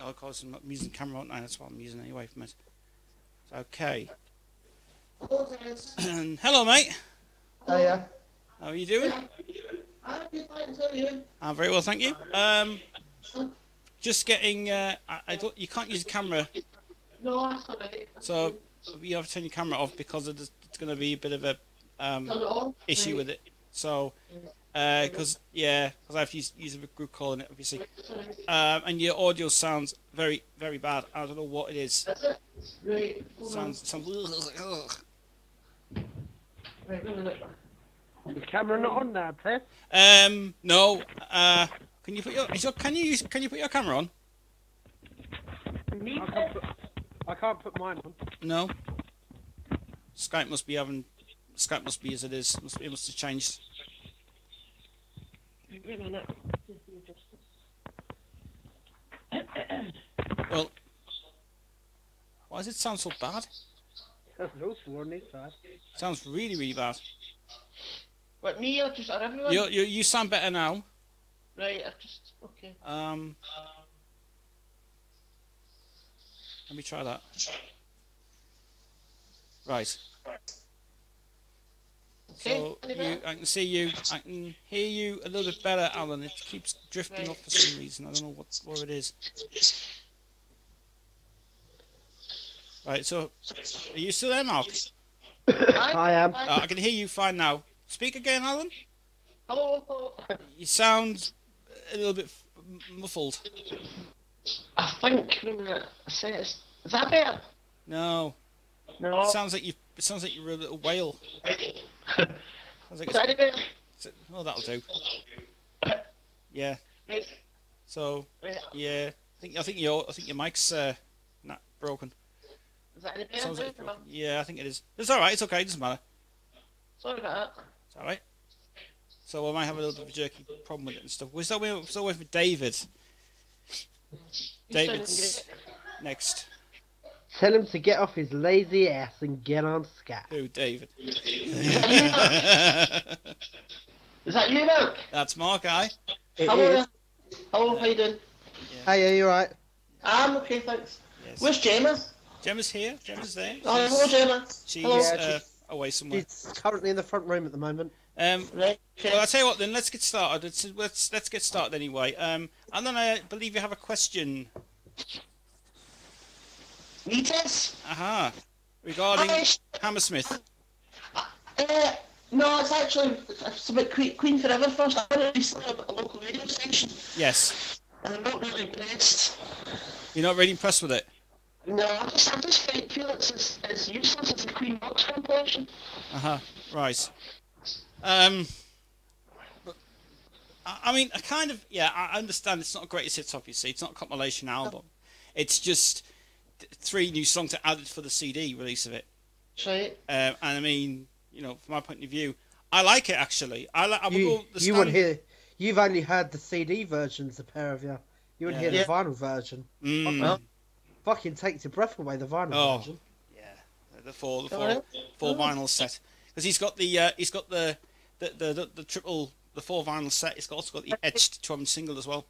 I'm not using the camera, aren't That's what I'm using anyway from it. Okay. Hello, mate. Hiya. How are you doing? I'm good, thanks. How you? I'm very well, thank you. Um, just getting. Uh, I, I don't. You can't use the camera, No, that's alright. so you have to turn your camera off because it is, going to be a bit of a um, Turn it on. issue with it. So, because yeah, because I have to use, use a group call in it, obviously. Um, and your audio sounds very, very bad. I don't know what it is. That's it. Right. Sounds sounds. A minute. The camera not on now, Tess. Um, no. Uh, can you put your, is your can you use can you put your camera on? I can't, put, I can't put mine on. No. Skype must be having. Skype must be as it is. Must, it must have changed. Wait a minute. Well, why does it sound so bad? That's awful on this sounds really, really bad. What, me or just or everyone? You, you, you sound better now. Right, I just. Okay. Um, let me try that. Right. So Okay, you. I can see you. I can hear you a little bit better, Alan. It keeps drifting off for some reason. I don't know what what it is. Right. So, are you still there, Mark? I am. Uh, I can hear you fine now. Speak again, Alan. Hello, hello. You sound a little bit muffled. I think. Wait a minute. I say it's. Is that better? No. No. It sounds like you. It sounds like you're a little whale. Sounds like Is that any it's, oh, that'll do. Yeah. So yeah, I think I think your I think your mic's uh, not broken. Is that any better? Sounds like broken. Yeah, I think it is. It's all right. It's okay. It doesn't matter. Sorry about that. It's all right. So I might have a little bit of a jerky problem with it and stuff. We're still still with David David's- next. Tell him to get off his lazy ass and get on Skype. Who? David. Is that you, Mark? That's Mark. I. It Hello. is. there. Hello, how you doing? Hey, are you right? I'm okay, thanks. Yes. Where's Gemma? Gemma's here. Gemma's there. Oh, hello, Gemma. She's Hello. uh, Yeah, away somewhere. She's currently in the front room at the moment. Um, Right. Okay. Well, I'll tell you what. Then let's get started. Let's let's, let's get started anyway. Um, and then I believe you have a question. Meetings? Aha. Regarding. Hammersmith. Uh, no, it's actually it's about Queen, Forever first. I heard it recently about a local radio station, Yes. and I'm not really impressed. You're not really impressed with it. No, I just, I just feel it's as, as useless as the Queen Box compilation. Uh-huh. Right. Um. But, I mean, I kind of yeah. I understand it's not a greatest hits, obviously. It's not a compilation album. It's just three new songs that added for the CD release of it. Right. Um, and I mean, you know, from my point of view, I like it actually. I like. I would You, the you wouldn't hear. You've only heard the CD versions, the pair of you. You wouldn't Yeah. hear the vinyl version. Mm. Well, Fucking takes your breath away. The vinyl Oh. version. Yeah, the four, the Alright. four, four vinyl set because he's got the uh, he's got the the, the the the triple the four vinyl set. He's also got the etched drum single as well,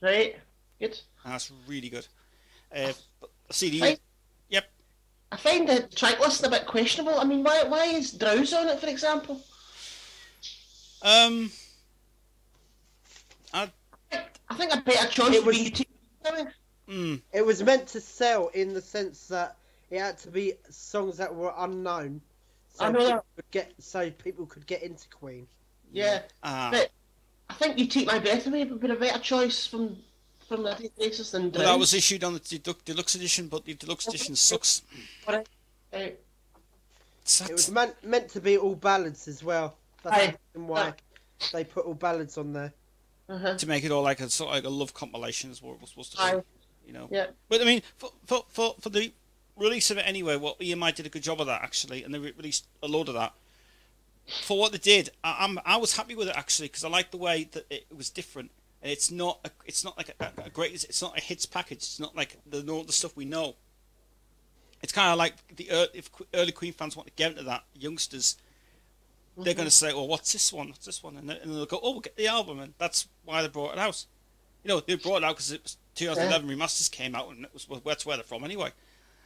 right. Good. and that's really good. Uh, but the CD, Right. yep. I find the track list a bit questionable. I mean, why why is Drowse on it, for example? Um, I I think a better choice It would was- be you mm, It was meant to sell in the sense that it had to be songs that were unknown, so I know people could get so people could get into Queen. Yeah. ah, But I think you take my breath away would be a better choice from from the basis than well, that was issued on the deluxe, deluxe edition, but the deluxe edition sucks. Right. It It was meant meant to be all ballads as well. That's Aye. the reason why they put all ballads on there. Uh-huh. To make it all like a sort of like a love compilation is what it was supposed to be. Aye. You know. Yeah. But I mean, for, for, for, for the release of it anyway, what EMI did a good job of that actually, and they re- released a load of that. For what they did, I, I'm I was happy with it actually because I liked the way that it was different, and it's not a, it's not like a, a great it's not a hits package. It's not like the know the stuff we know. It's kind of like the ear- if early Queen fans want to get into that, youngsters, they're going to say, "Well, what's this one? What's this one?" And, and they'll go, "Oh, we'll get the album," and that's why they brought it out. You know, they brought it out because it was 2011 remasters came out, and it was where to where they're from anyway.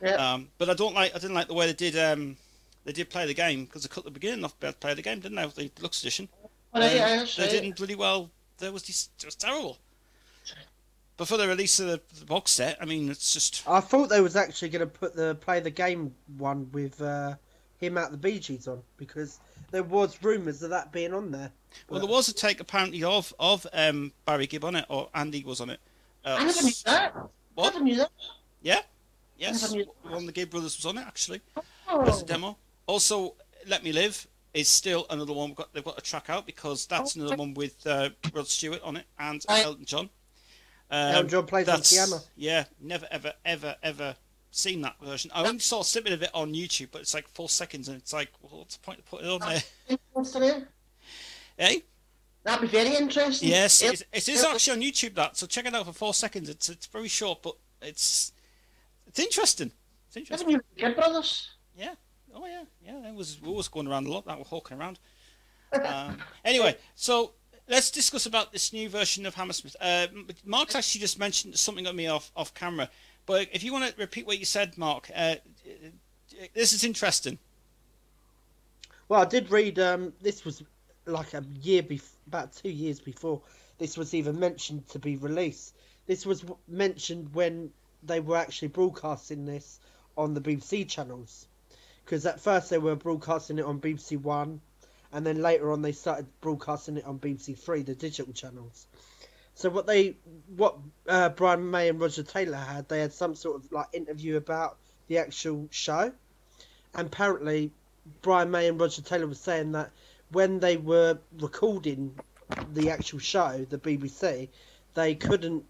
Yeah. Um, but I don't like I didn't like the way they did um, they did play the game because they cut the beginning off play the game, didn't they? The deluxe edition. Well, Um, yeah, that's they didn't bloody well. There was this, it was terrible. But for the release of the, the box set, I mean, it's just I thought they was actually going to put the play the game one with uh, him out the Bee Gees on because there was rumours of that being on there. well, there was a take apparently of of um, Barry Gibb on it, or Andy was on it. Uh, I never knew that. What? I never knew that. Yes, never one of the Gibb brothers was on it actually. Oh. As a demo. Also, Let Me Live is still another one we've got, they've got to track out because that's another one with uh, Rod Stewart on it and Right. Elton John. Um, Elton John plays on piano. Yeah, never, ever, ever, ever seen that version. I only saw a snippet of it on YouTube, but it's like four seconds, and it's like, well, what's the point of putting it on there? Interesting. eh? That'd be very interesting. Yes, it, it is actually on YouTube. That so check it out for four seconds. It's it's very short, but it's it's interesting. It's interesting. Good Brothers. Oh yeah, yeah. It was we was going around a lot. That were hawking around. Um, anyway, so let's discuss about this new version of Hammersmith. Uh, Mark's actually just mentioned something on me off off camera, but if you want to repeat what you said, Mark, uh, this is interesting. Well, I did read. Um, this was like a year bef- about two years before this was even mentioned to be released. This was mentioned when they were actually broadcasting this on the BBC channels, because at first they were broadcasting it on BBC One, and then later on they started broadcasting it on BBC Three, the digital channels. So what they, what uh, Brian May and Roger Taylor had, they had some sort of like interview about the actual show, and apparently Brian May and Roger Taylor were saying that when they were recording the actual show, the BBC, they couldn't,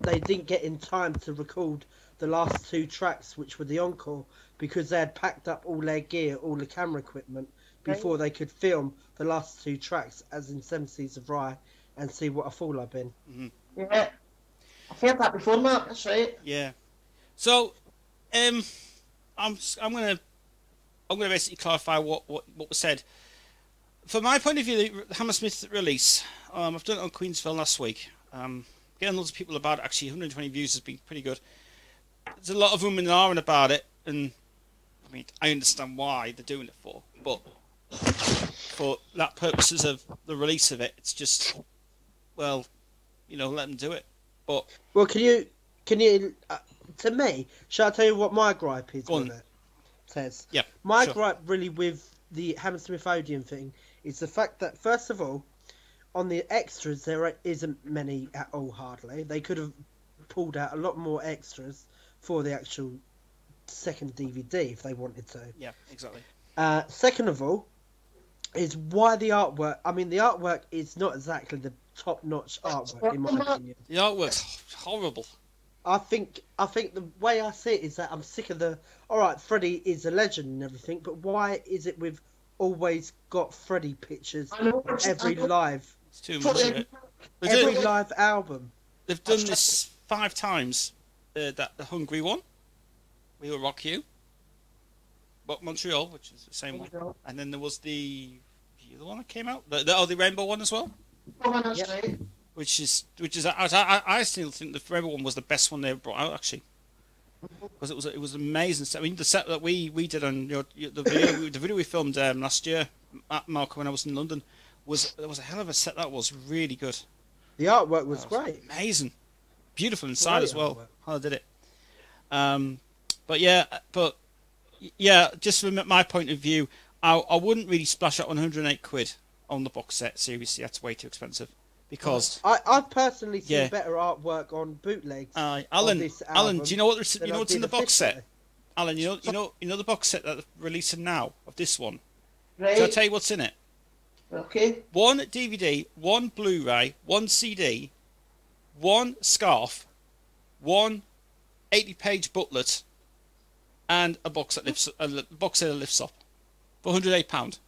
they didn't get in time to record the last two tracks, which were the encore, because they had packed up all their gear, all the camera equipment, before they could film the last two tracks, as in Seven Seas of Rhye and See What a Fool I've Been. Yeah. I've heard that before, Mark. That's right. Yeah. So, um, I'm s- I'm gonna I'm gonna basically clarify what what, what was said. From my point of view, the Hammersmith release, um, I've done it on Queensville last week. Um, getting lots of people about it. Actually, 120 views has been pretty good. There's a lot of women and about it, and I mean, I understand why they're doing it for, but for that purposes of the release of it, it's just, well, you know, let them do it. But Well, can you, can you, uh, to me, shall I tell you what my gripe is on. it? Tez? Yeah, My sure. gripe really with the Hammersmith Odeon thing is the fact that, first of all, on the extras, there isn't many at all, hardly. They could have pulled out a lot more extras for the actual second DVD if they wanted to. yeah, exactly. Uh, second of all, is why the artwork. I mean, the artwork is not exactly the top-notch artwork in my opinion. The artwork's horrible. I think I think the way I see it is that I'm sick of the. All right, Freddy is a legend and everything, but why is it we've always got Freddy pictures I every live, It's too much. Totally They every do, live album? they've done this five times. Uh, that the Hungry one, We Will Rock You. But Montreal, which is the same one, and then there was the the other one that came out, the, the oh the Rainbow one as well, Oh, that's which is which is I, I, I still think the Rainbow one was the best one they ever brought out actually. Because it was it was amazing. I mean, the set that we, we did on your, your the video we- the video we filmed um, last year, at Mark, when I was in London, was it was a hell of a set. That was really good. The artwork was was great. Amazing. Beautiful inside Great as well. artwork. How they did it. Um, but yeah, but yeah, just from my point of view, I, I wouldn't really splash out 108 quid on the box set. Seriously, that's way too expensive. Because I I've personally seen Yeah. better artwork on bootlegs. uh, Alan, this Alan, do you know what the- you know what's in the box officially. set? Alan, you know you know you know the box set that they're releasing now of this one. Right. Shall I tell you what's in it? Okay. One DVD, one Blu-ray, one CD, one scarf, one 80-page booklet, and a box that lifts a box that lifts up for 108 pound.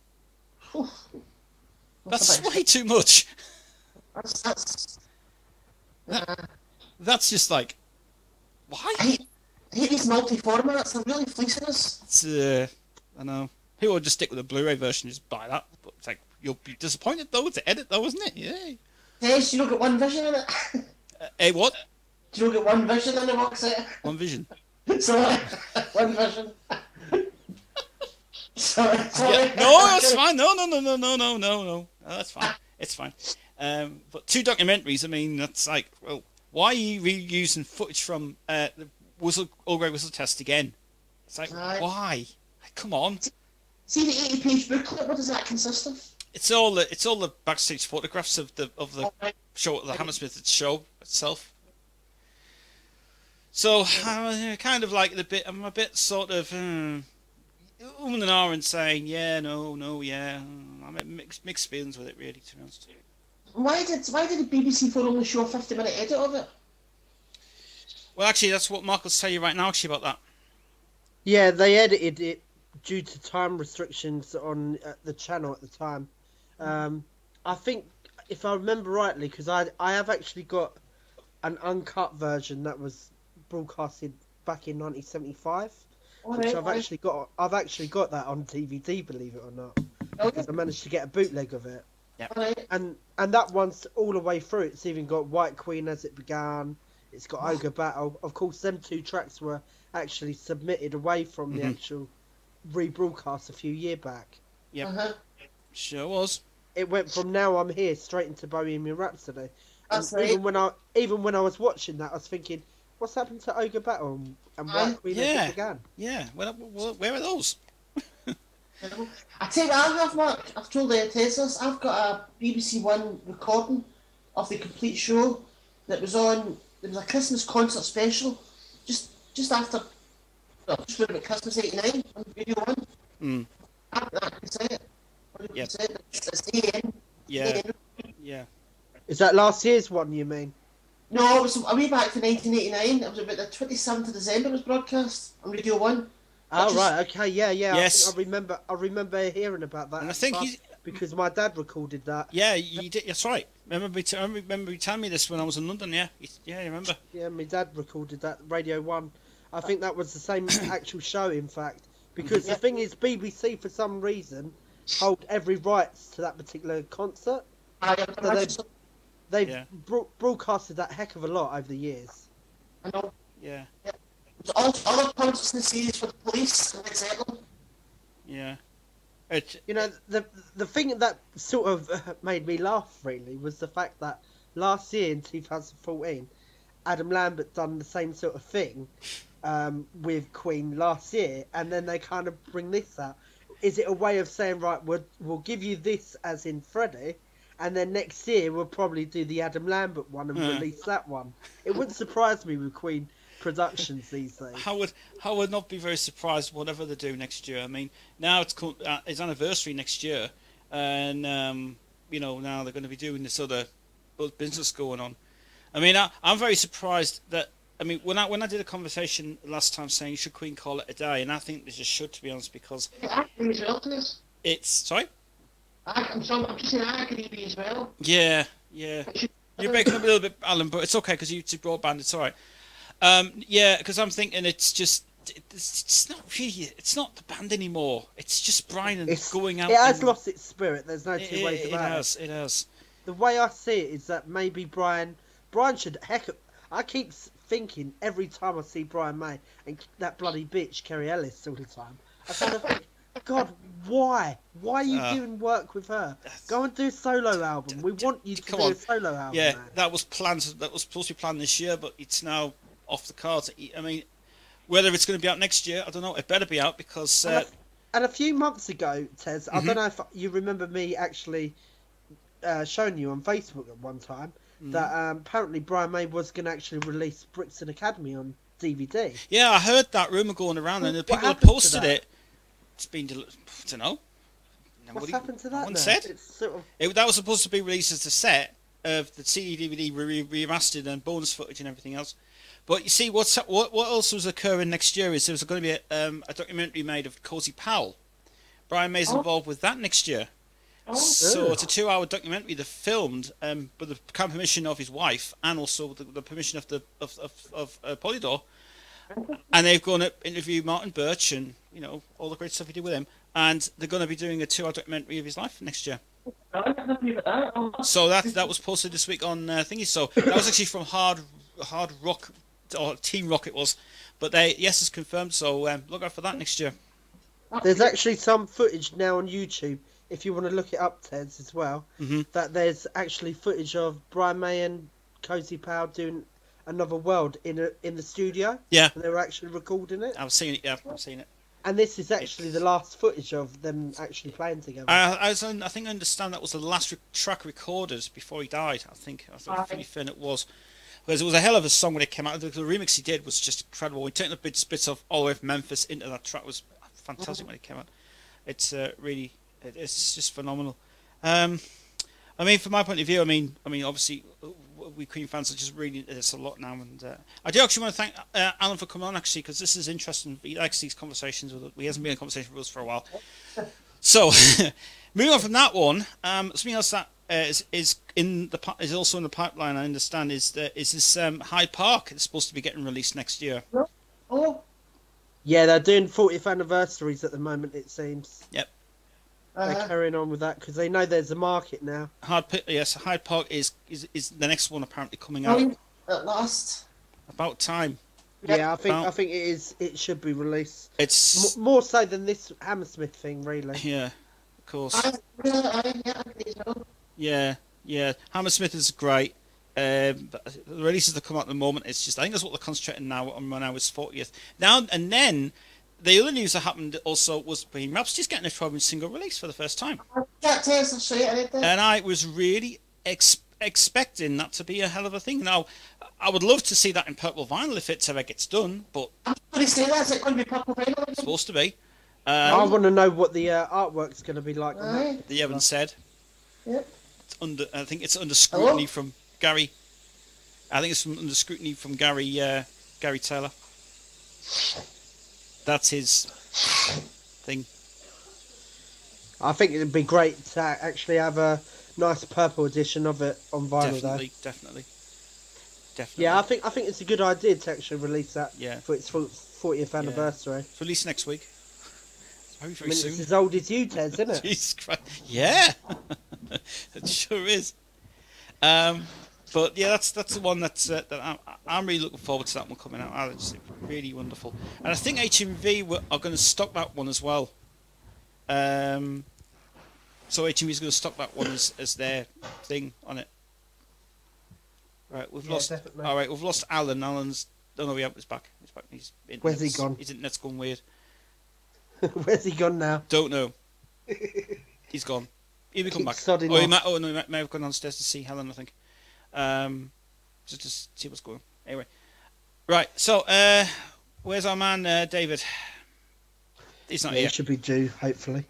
That's way too much. That's, that's, That- uh, That's just like why? I hate, I hate these multi-formats. They're really fleecing us. It's, uh, I know. People would just stick with the Blu-ray version, just buy that. But it's like you'll be disappointed though to edit though, isn't it? Yeah. Yes, you don't get one vision in it. Uh, hey, what? Do you get one vision in the box set? One Vision. Sorry, one vision. sorry, sorry. Yeah. No, that's fine. No, no, no, no, no, no, no, no. That's fine. It's fine. Um, but two documentaries. I mean, that's like, well, why are you reusing footage from uh, the whistle, Old Grey Whistle Test again? It's like, Right. why? Come on. See the eighty-page booklet. What does that consist of? It's all the it's all the backstage photographs of the of the show, the Hammersmith show itself. So I'm kind of like the bit. I'm a bit sort of um, um and ah and saying, yeah, no, no, yeah. I'm at mixed mixed feelings with it, really. To be honest. Why did Why did the BBC Four only show a fifty-minute edit of it? Well, actually, that's what Mark will tell you right now, actually, about that. Yeah, they edited it due to time restrictions on uh, the channel at the time. Um, I think, if I remember rightly, because I I have actually got an uncut version that was broadcasted back in 1975, which I've right. actually got. I've actually got that on DVD, believe it or not, because I managed to get a bootleg of it. Alright. and and that one's all the way through. It's even got White Queen as it began. It's got Ogre Battle. Of course, them two tracks were actually submitted away from the Mhm. actual rebroadcast a few year back. Yep. Uh-huh. Sure was. It went from Now I'm Here straight into Bohemian Rhapsody. And That's even when I even when I was watching that, I was thinking, what's happened to Ogre Battle and, and Aye. White Queen as Yeah. it began? Yeah. Where, where, where are those? I tell you, I have Mark. I've told the Teslas. I've got a BBC One recording of the complete show that was on. There was a Christmas concert special, just just after, well, just about Christmas '89 on Radio One. Hmm. I, I can say it. Yep. It's, it's AN. Yeah. Yeah. Is that last year's one? You mean? No, it was a way back to 1989. It was about the 27th of December. It was broadcast on Radio One. Oh just- right, okay, yeah, yeah. Yes. I, I remember. I remember hearing about that. And I think he's. because my dad recorded that. Yeah, you did. That's right. Remember, me t- I remember you telling me this when I was in London. Yeah. Yeah, I remember. Yeah, my dad recorded that Radio One. I think that was the same actual show, in fact. Because the thing is, BBC for some reason hold every rights to that particular concert. I, So they- They've Yeah. bro- broadcasted that heck of a lot over the years. I know. Yeah. There's also other concerts in the series for the police and Led Zeppelin. Yeah. It, You know, the the thing that sort of uh, made me laugh really was the fact that last year in 2014, Adam Lambert done the same sort of thing um, with Queen last year, and then they kind of bring this out. Is it a way of saying right? We'll we'll give you this as in Freddie, and then next year we'll probably do the Adam Lambert one and Yeah. release that one. It wouldn't surprise me with Queen productions these days. I would, I would not be very surprised whatever they do next year. I mean, now it's co- uh, it's anniversary next year, and um, you know now they're going to be doing this other business going on. I mean, I, I'm very surprised that. I mean, when I when I did a conversation last time saying should Queen call it a day, and I think they just should, to be honest, because I agree as well to this. it's sorry. I, I'm, sorry, I'm just saying I agree with you as well. Yeah, yeah. You're breaking up a little bit, Alan, but it's okay because you to broadband. It's all right. Um, yeah, because I'm thinking it's just it's, it's not really it's not the band anymore. It's just Brian and It's, going out. it has and- lost its spirit. There's no two ways it, it about it. has. It has. the way I see it is that maybe Brian Brian should heck. I keep thinking every time I see Brian May and that bloody bitch Kerry Ellis all the time. I kind of think, God, why? Why are you Uh, doing work with her? Go and do a solo album. We want you to come do on. a solo album. Yeah, man. that was planned. That was supposed to be planned this year, but it's now off the cards. I mean, whether it's going to be out next year, I don't know. It better be out because And uh, a- And a few months ago, Tez, I Mhm. don't know if you remember me actually uh, showing you on Facebook at one time Mm. that um, apparently Brian May was going to actually release Brixton Academy on DVD. yeah, I heard that rumor going around, and the people to posted it. It's been. Del- I don't know. What's happened to that? no that? one now? said. It's sort of It, that was supposed to be released as a set of the CD, DVD re- remastered and bonus footage and everything else. But you see, what's what what else was occurring next year is there was going to be a, um, a documentary made of Cozy Powell. Brian May's Oh. involved with that next year. Oh, So Ooh. it's a two-hour documentary they filmed, um, with the permission of his wife and also the, the permission of the of of, of uh, Polydor. And they've gone to interview Martin Birch and you know all the great stuff he did with him. And they're going to be doing a two-hour documentary of his life next year. I never knew about that. So that that was posted this week on uh, thingy. So that was actually from Hard Hard Rock or Team Rock it was, but they yes it's confirmed. So um, look out for that next year. There's actually some footage now on YouTube, if you want to look it up, Teds, as well. Mhm. That there's actually footage of Brian May and Cozy Powell doing another world in a, in the studio. Yeah. And they were actually recording it. I've seen it. Yeah, I've seen it. And this is actually the last footage of them actually playing together. I, I, was, I think I understand that was the last re- track recorded before he died. I think I think Right. pretty thin it was. Because it was a hell of a song when it came out. The, the remix he did was just incredible. We took the bits, bits of all the way from Memphis into that track was fantastic when it came out. It's uh, really, it, it's just phenomenal. Um, I mean, from my point of view, I mean, I mean, obviously, uh, we Queen fans are just reading this a lot now, and uh, I do actually want to thank uh, Alan for coming on actually because this is interesting. He likes these conversations with us. He hasn't been in conversation with us for a while. So, moving on from that one, um, something else that uh, is, is in the is also in the pipeline. I understand is that is this um, Hyde Park. It's supposed to be getting released next year. Oh, yeah, they're doing 40th anniversaries at the moment, it seems. They're uh, carrying on with that because they know there's a market now. Hyde, Pi- yes, Hyde Park is, is is the next one apparently coming out. oh, at last. About time. Yep. Yeah, I think Well- I think it is. It should be released It's M- more so than this Hammersmith thing, really. yeah, of course. I, yeah, I, yeah, I think. Yeah, yeah. Hammersmith is great. Um, but the releases that come out at the moment, it's just I think that's what they're concentrating now on right now is 40th. Now and then, the other news that happened also was Bohemian Rhapsody's getting a 12 inch single release for the first time, That Tesla straight, I did and I was really ex- expecting that to be a hell of a thing. Now, I would love to see that in purple vinyl if it ever gets done, but I'm going to say that. Is it going to be purple vinyl? it's supposed to be. I Um, want to know what the uh, artwork's going to be like. on that. Aye. they haven't said. Yep. It's under, I think it's under scrutiny from Gary. I think it's from under scrutiny from Gary uh, Gary Taylor. That's his thing. I think it'd be great to actually have a nice purple edition of it on vinyl, definitely, definitely, definitely. Yeah, I think I think it's a good idea to actually release that Yeah. for its 40th anniversary. It's released next week. It's very I very mean, soon. it's as old as you, Ted, isn't it? Jesus Christ. Yeah, it sure is. Um, but yeah, that's that's the one that's uh, that I'm, I'm really looking forward to that one coming out. Oh, It's really wonderful, and I think HMV are going to stock that one as well. Um, so HMV is going to stock that one as, as their thing on it. Right, we've Yeah, lost. definitely. All right, we've lost Alan. Alan's. Oh no, we have. He's back. He's back. He's. Where's he gone? His internet's gone weird. Where's he gone now? Don't know. He's gone. He may come back. Oh, he might, oh no, he might, may have gone downstairs to see Helen. I think. Um, just to see what's going. on. Anyway, right. So, uh, where's our man uh, David? He's not Yeah, here. it should be due, hopefully.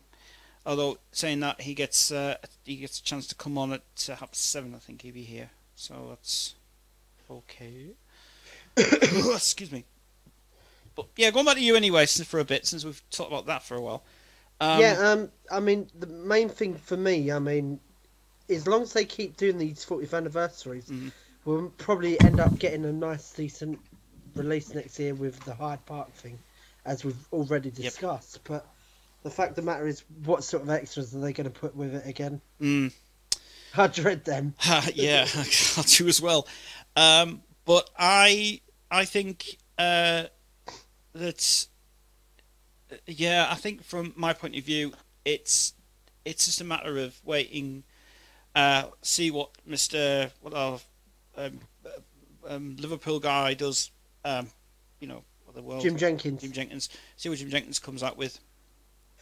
Although saying that he gets uh, he gets a chance to come on at uh, half seven. I think he'll be here. So that's okay. Excuse me. But yeah, going back to you anyway since for a bit since we've talked about that for a while. Um, yeah, um, I mean, the main thing for me, I mean, as long as they keep doing these 40th anniversaries, Mhm. we'll probably end up getting a nice, decent release next year with the Hyde Park thing, as we've already discussed. But the fact of the matter is, what sort of extras are they going to put with it again? mm, I dread them. yeah, I do as well. Um, but I I think uh, that yeah, I think from my point of view, it's it's just a matter of waiting, uh, see what Mister what our um, um, Liverpool guy does. Um, you know, what the world Jim Jenkins. Jim Jenkins. See what Jim Jenkins comes out with.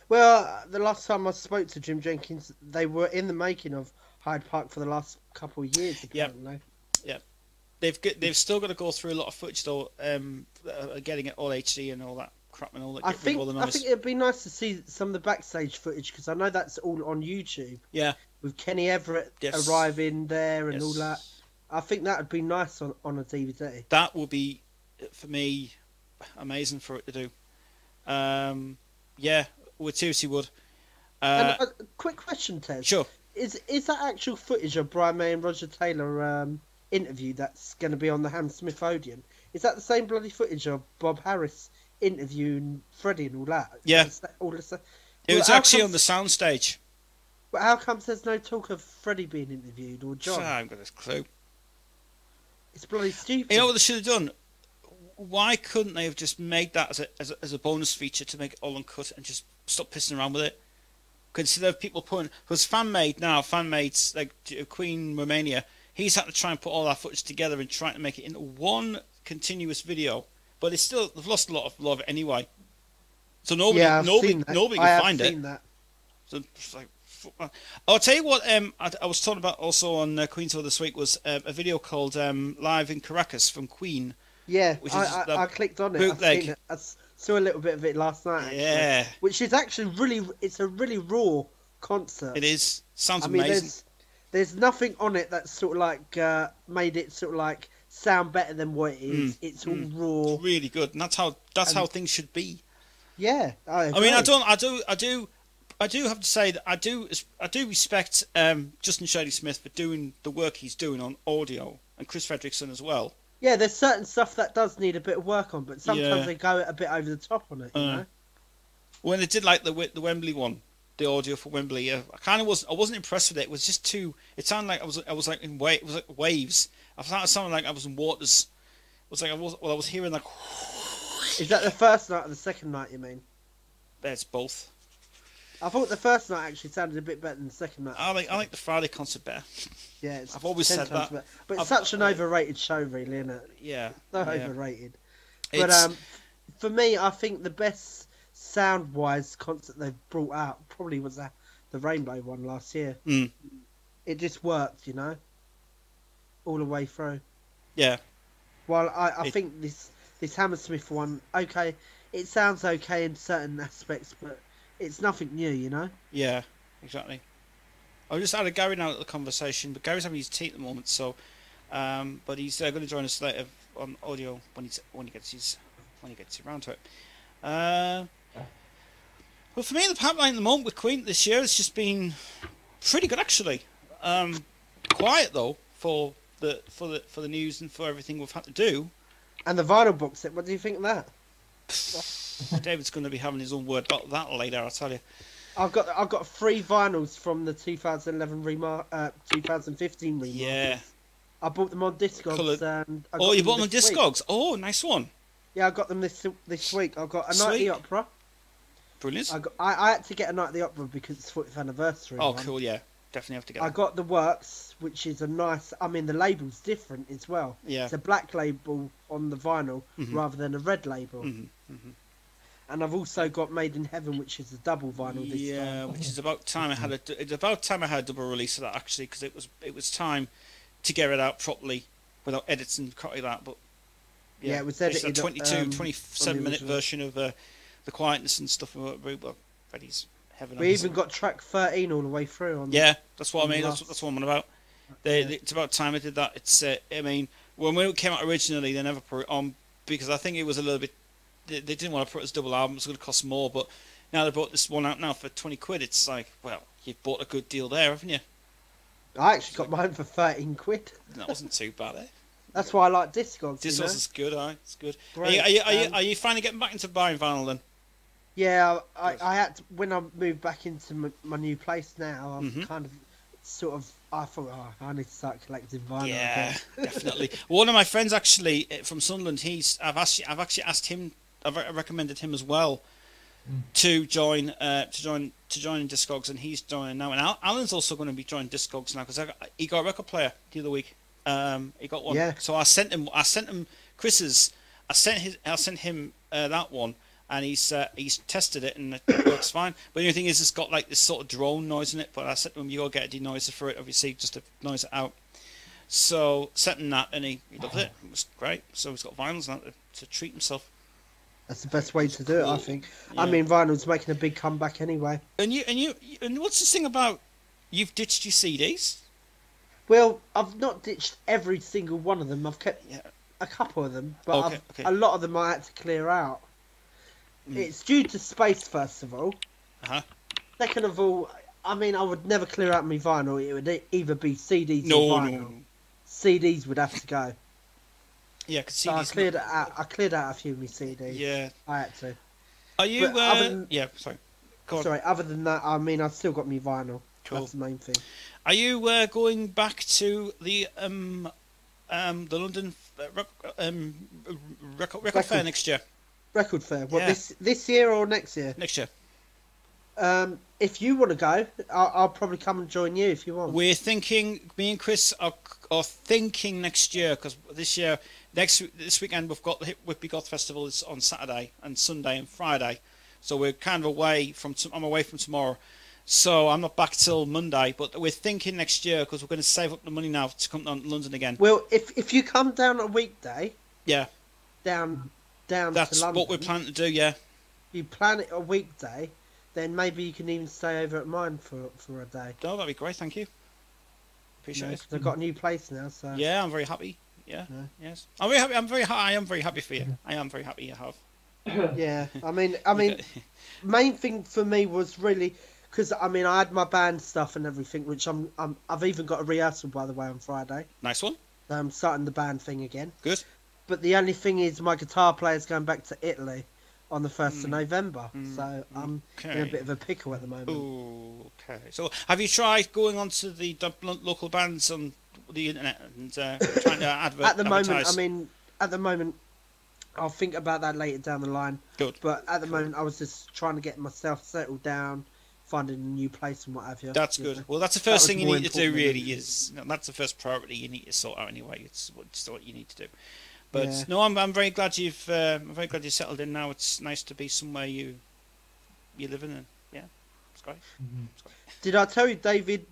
Well, the last time I spoke to Jim Jenkins, they were in the making of Hyde Park for the last couple of years. Apparently. They've got, they've still got to go through a lot of footage though, um, uh, getting it all HD and all that crap and all that. I get rid of think all the I think it'd be nice to see some of the backstage footage because I know that's all on YouTube Yeah. With Kenny Everett Yes. arriving there and all that. I think that would be nice on, on a DVD. That would be, for me, amazing for it to do. Um, yeah, would seriously would. Uh, and a, a quick question, Ted. sure. Is is that actual footage of Brian May and Roger Taylor um, interview that's going to be on the Hammersmith Odeon? Is that the same bloody footage of Bob Harris interviewing Freddie and all that? Yeah. All the sa- It was actually come- on the soundstage. But how comes there's no talk of Freddie being interviewed or John? I haven't got this clue. It's bloody stupid. You know what they should have done? Why couldn't they have just made that as a, as a, as a bonus feature to make it all uncut and just stop pissing around with it? Consider people putting, because fan made now, fan made like uh, Queen Romania, he's had to try and put all that footage together and try to make it into one continuous video. But it's still they've lost a lot of love anyway. So nobody, yeah, nobody, nobody can find seen it. That. So it's like. I'll tell you what. Um, I, I was talking about also on uh, Queen's Tour this week was uh, a video called um, "Live in Caracas" from Queen. Yeah, Which I, is the I, I clicked on it. I've seen it. I saw a little bit of it last night. Actually, Yeah, which is actually really. It's a really raw concert. it is. Sounds I mean, amazing. there's there's nothing on it that's sort of like uh, made it sort of like sound better than what it is. Mm, It's all mm. raw. It's really good, and that's how that's And- how things should be. Yeah, I, I mean, I don't, I do, I do, I do have to say that I do, I do respect um, Justin Shirley-Smith for doing the work he's doing on audio, and Kris Fredriksson as well. Yeah, there's certain stuff that does need a bit of work on, but sometimes Yeah. they go a bit over the top on it. You Uh, know? When they did like the the Wembley one, the audio for Wembley, uh, I kind of was, I wasn't impressed with it. It was just too. It sounded like I was, I was like in wa- it was like waves. I thought it sounded like I was in waters. It was like I was, well, I was hearing like. Is that the first night or the second night? You mean? It's both. I thought the first night actually sounded a bit better than the second night. I like, I like the Friday concert better. yeah, it's I've always 10 said that. better. But it's I've- such an overrated show, really, isn't it? Yeah. So yeah. overrated. But It's- um, for me, I think the best sound-wise concert they've brought out probably was that the Rainbow one last year. Mm. It just worked, you know, all the way through. yeah. Well, I, I It- think this this Hammersmith one, okay, it sounds okay in certain aspects, but it's nothing new, you know. Yeah, exactly. I've just added Gary now to the conversation, but Gary's having his tea at the moment, so um, but he's uh, going to join us later on audio when he's when he gets his when he gets around to it. Uh, well, for me, the pipeline at the moment with Queen this year has just been pretty good actually. Um, quiet though for the for the for the news and for everything we've had to do. And the vinyl box set, what do you think of that? David's going to be having his own word about that later. I'll tell you. I've got I've got three vinyls from the 2011 remar uh, 2015 remar. Yeah. I bought them on Discogs. And I Oh, you bought them on this week. Discogs. Oh, nice one. Yeah, I got them this this week. I got a night at the opera. Brilliant. I got I, I had to get a night at the opera because it's 40th anniversary. Oh, one. cool. Yeah, definitely have to get. I that. got the works, which is a nice. I mean, the label's different as well. Yeah. It's a black label on the vinyl Mhm. rather than a red label. Mhm. And I've also got Made in Heaven, which is a double vinyl this Yeah, time. which is about time I had a. It's about time I had a double release of that actually, because it was it was time to get it out properly without edits and copy that. But Yeah, it was it's a 22, um, 27 minute version of uh, the quietness and stuff. Of, well, Freddie's heaven. We even got track 13 all the way through on Yeah, that's what I mean. That's, that's what I'm about. They, Yeah. they- it's about time I did that. It's. Uh, I mean, when it came out originally, they never put it on because I think it was a little bit. They, they didn't want to put it as double album. It's going to cost more. But now they brought this one out now for twenty quid. It's like, well, you've bought a good deal there, haven't you? I actually got mine for 13 quid. That wasn't too bad, eh? That's why I like Discogs. This you know? was good, aye. It's good. Are you, are, you, are, you, Um, are you finally getting back into buying vinyl then? Yeah, I, I had to, when I moved back into my, my new place now. I'm Mhm. kind of sort of I thought oh, I need to start collecting vinyl. Yeah, again. definitely. One of my friends actually eh, from Sunderland. He's I've actually I've actually asked him. I've re- recommended him as well to join uh, to join to join Discogs, and he's joining now. And Al- Alan's also going to be joining Discogs now because he got a record player the other week. Um, he got one. Yeah. So I sent him. I sent him Chris's. I sent his. I sent him uh, that one. And he's uh, he's tested it and it works fine. But the only thing is, it's got like this sort of drone noise in it. But I said to him, you gotta get a denoiser for it, obviously, just to noise it out. So sent him that, and he, he loved it. It was great. So he's got vinyls now to, to treat himself. That's the best way to do it, I think. Yeah. I mean, vinyl's making a big comeback anyway. And you and you and what's this thing about? You've ditched your CDs. Well, I've not ditched every single one of them. I've kept Yeah. a couple of them, but Okay, I've, okay. a lot of them I had to clear out. Mm. It's due to space, first of all. Uh-huh. Second of all, I mean, I would never clear out my vinyl. It would either be CDs No, or vinyl. no. CDs would have to go. Yeah, because So I cleared it out. I cleared out a few of my CDs. yeah. I had to. Are you? Uh, than- yeah. Sorry. Go on. Sorry. Other than that, I mean, I've still got my vinyl. Cool. That's the main thing. Are you uh, going back to the um, um, the London uh, um, record Record. fair next year. Record fair. What Yeah. this this year or next year? Next year. Um, if you want to go, I'll, I'll probably come and join you if you want. We're thinking, me and Chris are, are thinking next year because this year, next this weekend we've got the Hip Whitby Goth Festival is on Saturday and Sunday and Friday, so we're kind of away from. I'm away from tomorrow, so I'm not back till Monday. But we're thinking next year because we're going to save up the money now to come down to London again. Well, if if you come down a weekday, Yeah, down down that's to London, what we're planning to do. Yeah, you plan it a weekday, then maybe you can even stay over at mine for for a day. no, that'd be great. Thank you. Appreciate it. I've got a new place now, so Yeah, I'm very happy. Yeah, Yeah. yes, I'm very happy. I'm very. Ha- I am very happy for you. I am very happy you have. yeah. I mean, I mean, main thing for me was really because I mean I had my band stuff and everything, which I'm, I'm I've even got a rehearsal by the way on Friday. nice one. I'm starting the band thing again. Good. But the only thing is, my guitar player's going back to Italy on the first of Mm. November, Mm. so I'm in a bit of a pickle at the moment. Ooh, okay. So, have you tried going onto the dub- lo- local bands on the internet and uh, trying to advert? at the moment, I mean, at the moment, I'll think about that later down the line. Good. But at the moment, I was just trying to get myself settled down, finding a new place and what have you. that's you good. know. Well, that's the first was thing you need to do. Really, is you know, that's the first priority you need to sort out anyway. It's what, it's what you need to do. But Yeah. no, I'm, I'm very glad you've uh, I'm very glad you settled in now. It's nice to be somewhere you you live in. Yeah, it's great. It's great. Did I tell you David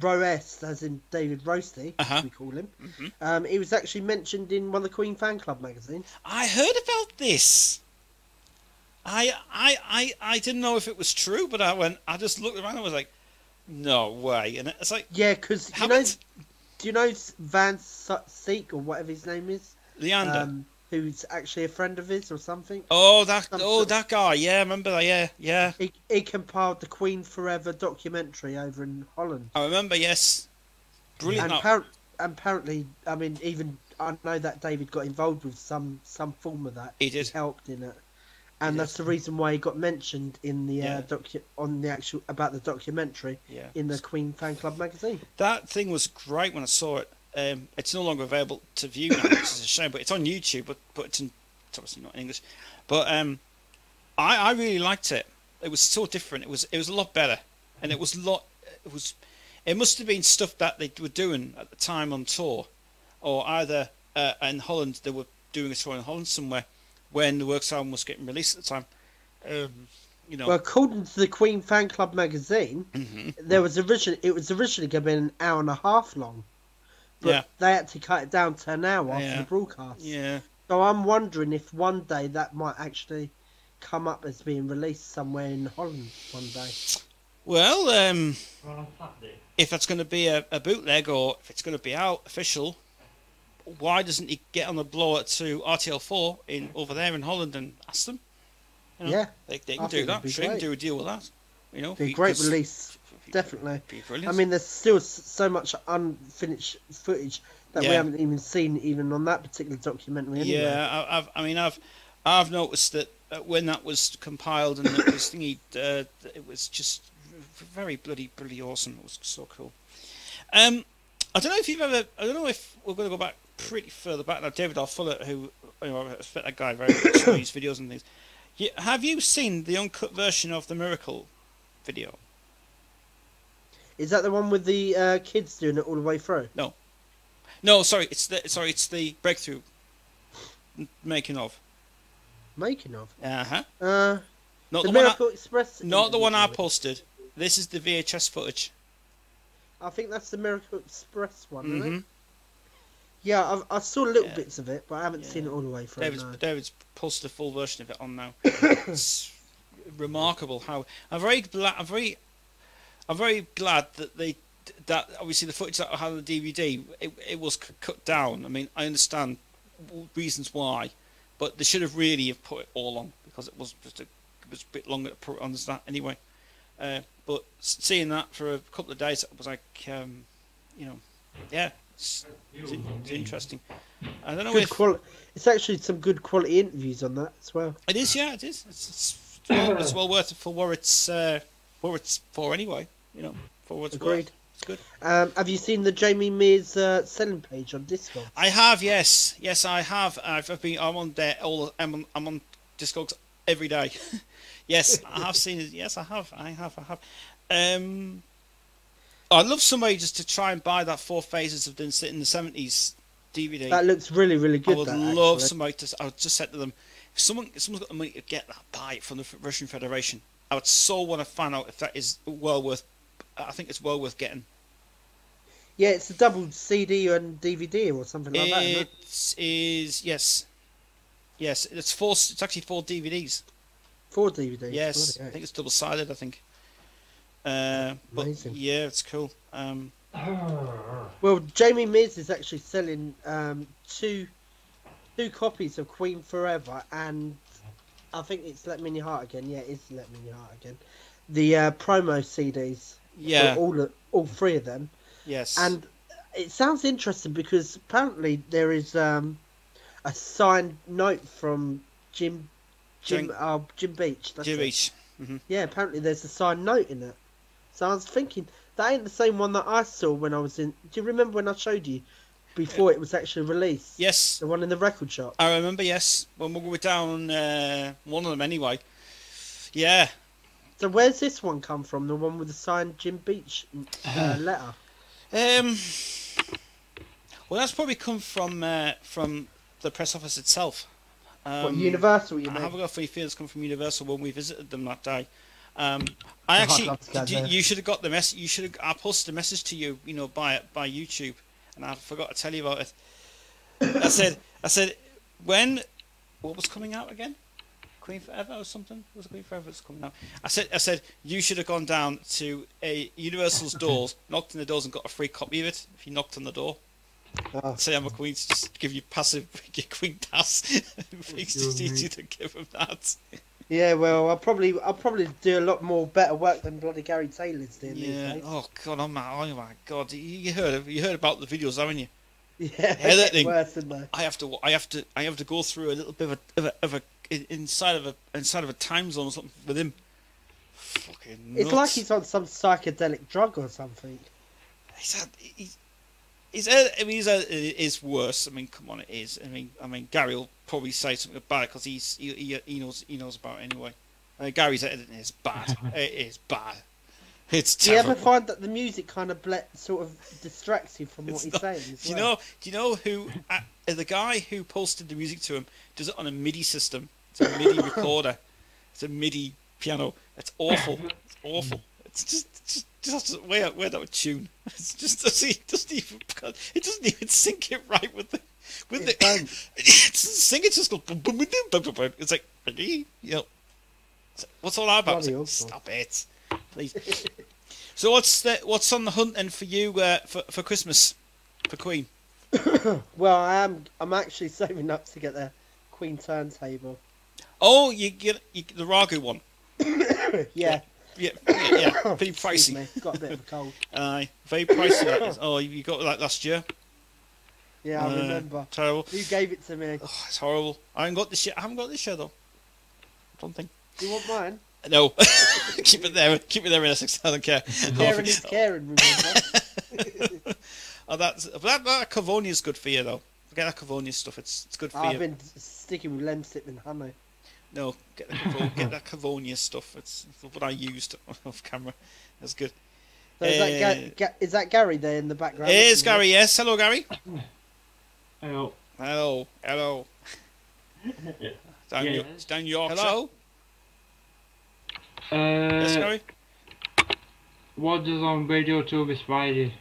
Roest, as in David Roasty, Uh-huh. as we call him? Mhm. Um, he was actually mentioned in one of the Queen fan club magazines. I heard about this. I, I, I, I didn't know if it was true, but I went. I just looked around and was like, "No way!" And it's like, Yeah, because you know, many- do you know Van Seek or whatever his name is? Leander. Um, who's actually a friend of his or something? oh, that, some oh, sort- that guy. Yeah, I remember that. Yeah, yeah. He, he compiled the Queen Forever documentary over in Holland. I remember. Yes, brilliant. And appar- apparently, I mean, even I know that David got involved with some some form of that. He did. helped in it, and He that's the reason why he got mentioned in the Yeah. uh, docu- on the actual about the documentary yeah. in the Queen Fan Club magazine. That thing was great when I saw it. Um, it's no longer available to view now, which is a shame. But it's on YouTube, but but it's, in, it's obviously not in English. But um, I I really liked it. It was so different. It was it was a lot better, and it was a lot. It was. It must have been stuff that they were doing at the time on tour, or either uh, in Holland they were doing a tour in Holland somewhere when the Works album was getting released at the time. Um, you know. Well, according to the Queen Fan Club magazine, Mhm. there was originally it was originally going to be an hour and a half long, but Yeah. they had to cut it down to an hour after Yeah. the broadcast. Yeah. So I'm wondering if one day that might actually come up as being released somewhere in Holland one day. Well, um, if that's going to be a, a bootleg or if it's going to be out official, why doesn't he get on the blower to RTL4 in over there in Holland and ask them? You know, Yeah, they, they I can do that. that'd Sure, they can do a deal with that. You know, be a great because- release, definitely. I mean, there's still so much unfinished footage that we haven't even seen, even on that particular documentary. Anyway. Yeah, I, I've, I mean, I've, I've noticed that uh, when that was compiled and it was thingy, uh, it was just very bloody, bloody awesome. It was so cool. Um, I don't know if you've ever. I don't know if we're going to go back pretty further back now. David R. Fuller, who you know, I respect that guy very much, his videos and things. Yeah, have you seen the uncut version of the Miracle video? Is that the one with the uh, kids doing it all the way through? No, no. sorry, it's the sorry, it's the breakthrough making of. Making of. Uh-huh. Uh, Not the the, one. I, Express. not the one I posted. This is the VHS footage. I think that's the Miracle Express one, hmm it? Yeah, I've, I saw little Yeah. bits of it, but I haven't seen it all the way through. David's, no. David's posted a full version of it on now. it's remarkable how I'm very glad. I'm very, I'm very glad that they that obviously the footage that I had on the DVD it, it was cut down. I mean, I understand reasons why, but they should have really have put it all on because it was just a it was a bit longer to put on than that anyway. Uh, but seeing that for a couple of days, it was like, um, you know, yeah, it's, it's, it's interesting. I don't know Good if quali- It's actually some good quality interviews on that as well. It is, yeah, it is. It's, it's, well, it's well worth it for what it's uh, what it's for anyway. You know, for what it's Agreed. worth. It's good. Um, have you seen the Jamie Mears uh, selling page on Discogs? I have, yes, yes, I have. I've, I've been. I'm on there all. I'm on. I'm on Discogs every day. yes, I have seen it. Yes, I have. I have. I have. Um, I'd love somebody just to try and buy that Four Phases of the in the seventies DVD. That looks really, really good. I would that, love actually. somebody to. I would just said to them, if someone, if someone's got the money to get that, buy it from the Russian Federation. I would so want to find out if that is well worth. I think it's well worth getting. Yeah, it's a double CD and DVD or something like that. Isn't it? It is yes, yes. It's four. It's actually four DVDs. Four DVDs. Yes, I think it's double sided. I think. Uh, but Amazing. yeah, it's cool. Um. Well, Jamie Mears is actually selling um, two two copies of Queen Forever, and I think it's Let Me in Your Heart Again. Yeah, it is Let Me in Your Heart Again. The uh, promo CDs. Yeah. all all three of them. yes. And it sounds interesting because apparently there is um, a signed note from Jim Jim Jim- uh, Jim Beach. That's Jim it. Beach. Yeah, apparently there's a signed note in it. So I was thinking that ain't the same one that I saw when I was in. Do you remember when I showed you before it was actually released? Yes, The one in the record shop. I remember. Yes, when we were down uh, one of them anyway. Yeah, So where's this one come from? The one with the signed Jim Beach uh, letter. Um, well, that's probably come from uh, from the press office itself. Um, what Universal? You I mean? have got a free feels come from Universal when we visited them that day. Um, I actually, I'd love to go did you, you should have got the message. You should have. I posted a message to you, you know, by by YouTube, and I forgot to tell you about it. I said, I said, when, what was coming out again? Queen Forever or something? Was it Queen Forever that's coming out? I said, I said, you should have gone down to a Universal's doors, knocked on the doors, and got a free copy of it. If you knocked on the door, Oh. say I'm a Queen, just give you passive your Queen pass. it's just easy to give them that. Yeah, well, I'll probably I'll probably do a lot more better work than bloody Gary Taylor's doing Yeah. these days. Oh god. Oh my. Oh my god. You- heard. You heard about the videos, haven't you? Yeah, thing. worse than. I have to. I have to. I have to go through a little bit of a, of a, of a inside of a inside of a time zone or something with him. Fucking. It's like he's on some psychedelic drug or something. He's had. He's. He's, uh, I mean, he's, uh, it is worse. I mean, come on, it is. I mean, I mean, Gary will probably say something about it because he's he, he, he knows he knows about it anyway. Uh, Gary's editing is bad. it is bad. It's Do you ever find that the music kind of ble- sort of distracts you from what It's he's not- saying? As Do you know? Do you know who? Uh, the guy who posted the music to him does it on a MIDI system. It's a MIDI recorder. It's a MIDI piano. It's awful. It's awful. It's just just just way out way out of tune. It's just it doesn't even it doesn't even sync it right with the with It the don't. it doesn't sing. It just goes boom, boom, boom, boom, boom, boom. It's like you know. What's all that about? Like. Stop it, please. so what's the, what's on the hunt then for you uh, for for Christmas for Queen? Well, I am. I'm actually saving up to get the Queen turntable. Oh, you get you, get the Ragu one. yeah. Yeah, yeah, yeah. very pricey. me, Got a bit of a cold. Aye, very pricey. That is. Oh, you got that last year. Yeah, I Uh, remember. Terrible. Who gave it to me? Oh, it's horrible. I haven't got this yet. I haven't got this yet though. I don't think. Do you want mine? No, keep it there. Keep it there in Essex. I don't care. Caring is caring, remember? Oh, that's that, that Covonia is good for you though. Forget that Covonia stuff. It's it's good for you. I've been sticking with Lemsip and honey. No, get the Cavo- get that Covonia stuff. It's, it's what I used off camera. That's good. So is, that Uh, Ga- Ga- is that Gary there in the background? It is looking at Gary. Yes. Hello, Gary. Oh, Hello. Hello. Down, Yeah. Yo- down Yorkshire. Hello? Yes, uh, Gary. what is on Radio 2 this Friday?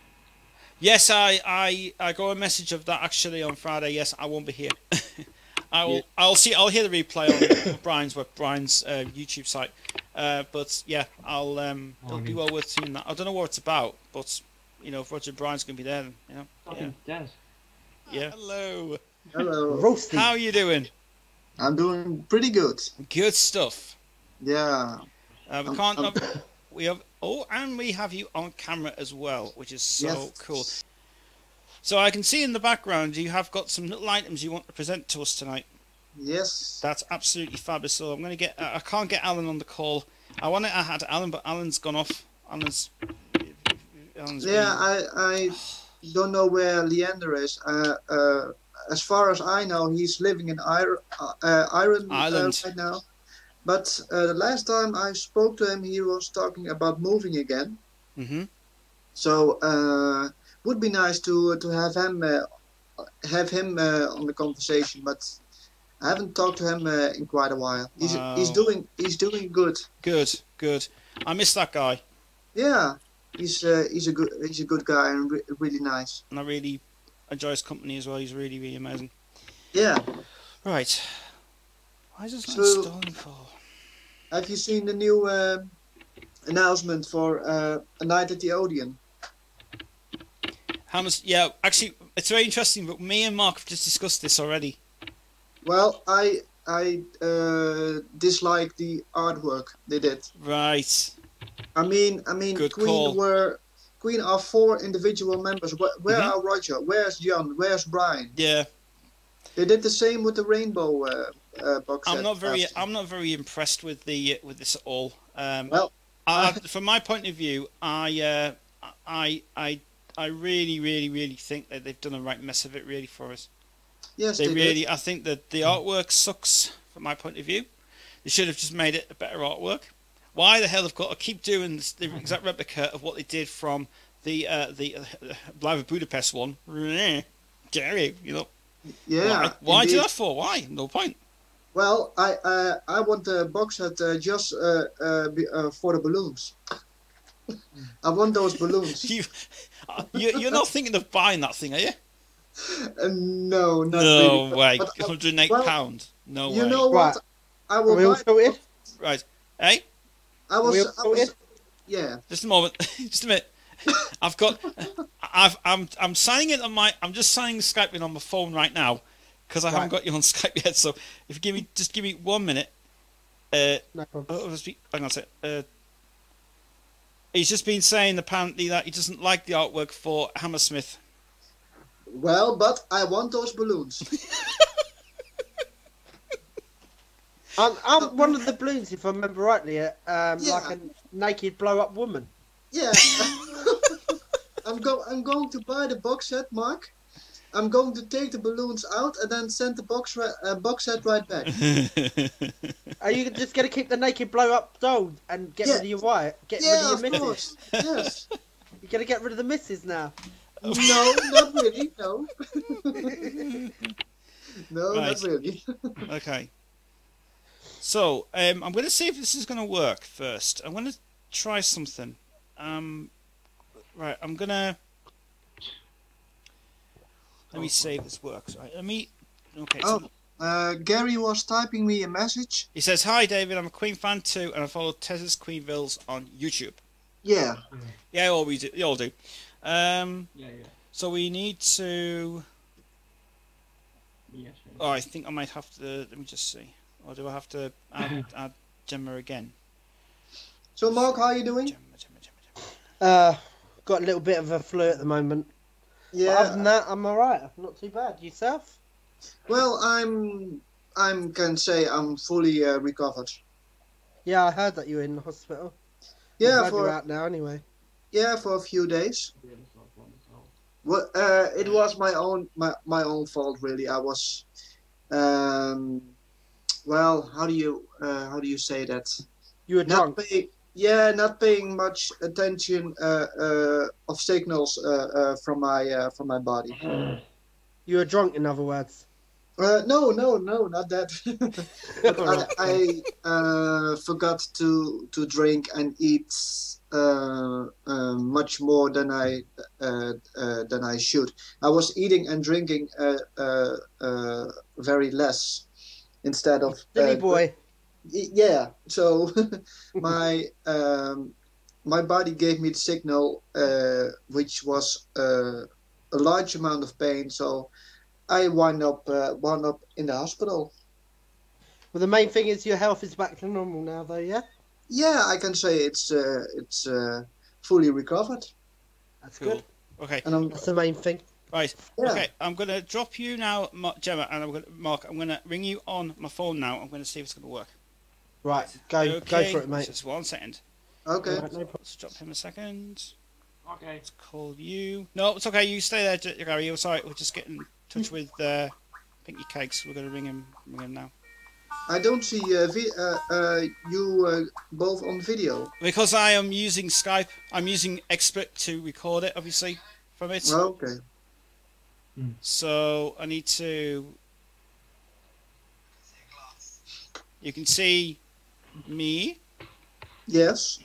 Yes, I, I, I got a message of that actually on Friday. Yes, I won't be here. I will. Yeah. I'll see. I'll hear the replay on Brian's web, Brian's uh, YouTube site. Uh, but yeah, I'll. Um, it'll be well worth seeing that. I don't know what it's about, but you know, if Roger Brian's going to be there, then you know. Yeah. Fucking yeah. Hello. Hello. Roasty. How are you doing? I'm doing pretty good. Good stuff. Yeah. Uh, we Um, can't. um, we have. Oh, and we have you on camera as well, which is so Yes. cool. So I can see in the background you have got some little items you want to present to us tonight. Yes. That's absolutely fabulous. So I'm going to get. I can't get Alan on the call. I wanted. I had Alan, but Alan's gone off. Alan's. Sounds Yeah, really- I I don't know where Leander is. Uh, uh, as far as I know, he's living in Ir- uh, Ireland, uh, right now. But uh, the last time I spoke to him, he was talking about moving again. Mm-hmm. So uh, would be nice to to have him uh, have him uh, on the conversation, but I haven't talked to him uh, in quite a while. He's he's doing he's doing good. Good, good. I miss that guy, Yeah, he's uh, he's a good he's a good guy and re- really nice. and I really enjoy his company as well. He's really, really amazing. Yeah. Right. Why is this So- stalling for? Have you seen the new uh, announcement for uh, a night at the Odeon? How much? Yeah, actually, it's very interesting. But me and Mark have just discussed this already. Well, I I uh, dislike the artwork they did. Right. I mean, I mean, Good Queen call. were Queen are four individual members. Where, where Mhm. are Roger? Where's John? Where's Brian? Yeah. They did the same with the Rainbow uh, uh, box I'm not very. after. I'm not very impressed with the with this at all. Um, Well, I, from my point of view, I, uh, I, I, I really, really, really think that they've done a right mess of it, really, for us. yes, They they, really. I think that the artwork sucks from my point of view. They should have just made it a better artwork. Why the hell have got to keep doing this, the exact replica of what they did from the uh, the uh, Live of Budapest one? Gary, you know. Yeah. why? Why do that for? Why? No point. Well, I uh, I want the box set uh, just uh, uh, uh, for the balloons. I want those balloons. You, you, you're not thinking of buying that thing, are you? Uh, no, not no really. but- way. but, uh, 108 well, pound. No you way. know what? Right. I Are will we all buy. sorted? Right. Hey, I Are was. we I was yeah. just a moment. just a minute. I've got. I've. I'm. I'm signing it on my. I'm just signing Skype in on my phone right now, because I haven't got you on Skype yet. So if you give me, just give me one minute. Uh, No problem. oh, let's be- hang on a sec. Uh, he's just been saying apparently that he doesn't like the artwork for Hammersmith. Well, but I want those balloons. I'm, I'm one of the balloons, if I remember rightly, uh, um, Yeah. like a naked blow-up woman. Yeah. I'm go. I'm going to buy the box set, Mark. I'm going to take the balloons out and then send the box re- uh, box set right back. Are you just going to keep the naked blow-up doll and get Yeah. rid of your wife? Get rid yeah, of of your missus? course. Yes. You're going to get rid of the missus now? No, not really. No. no, Right. not really. okay. So um, I'm going to see if this is going to work first. I'm going to try something. Um, right. I'm going to. Let me see if this works. Right. Let me. Okay. so- Oh. Uh, Gary was typing me a message. He says, "Hi, David. I'm a Queen fan too, and I follow Tez's Queensville's on YouTube. Yeah. Yeah, all we do. You all do. Um, Yeah, yeah. so we need to. Yes. yes. Oh, I think I might have to. Let me just see. Or do I have to add, add Gemma again? So, Mark, how are you doing? Gemma, Gemma, Gemma, Gemma. Uh, got a little bit of a flu at the moment. But other than Yeah. that, I'm alright. Not too bad. Yourself? Well, I'm. I'm can say I'm fully uh, recovered. Yeah, I heard that you were in the hospital. Yeah, for out now anyway. yeah for a few days. Yeah, that's not one at all. Well, uh, it was my own my, my own fault really. I was, um, well, how do you uh, how do you say that? You were Not drunk. pay, yeah, not paying much attention uh, uh, of signals uh, uh, from my uh, from my body. You were drunk, in other words. Uh, no, no, no, not that. I, I uh, forgot to to drink and eat much more than I uh, uh, than I should. I was eating and drinking uh, uh, uh, very less instead of Silly uh, boy. Y- Yeah, so my um, my body gave me the signal, uh, which was uh, a large amount of pain. So I wound up uh, wound up in the hospital. Well, the main thing is your health is back to normal now, though, yeah? Yeah, I can say it's uh, it's uh, fully recovered, That's Cool. good. Okay. and I'm That's the main thing. Right. yeah. Okay. I'm gonna drop you now, Gemma, and I'm gonna Mark. I'm gonna ring you on my phone now. I'm gonna see if it's gonna work. Right, go okay. go for it, mate. Just one second. Okay. Right, no problem. Let's drop him a second. Okay. Let's call you. No, it's okay. You stay there, J- Gary. You're sorry. We're just getting in touch with uh, Pinky Cakes. We're going to ring him, ring him now. I don't see uh, vi- uh, uh, you uh, both on video. Because I am using Skype, I'm using Expert to record it, obviously, from it. Oh, okay. So I need to. You can see me. Yes.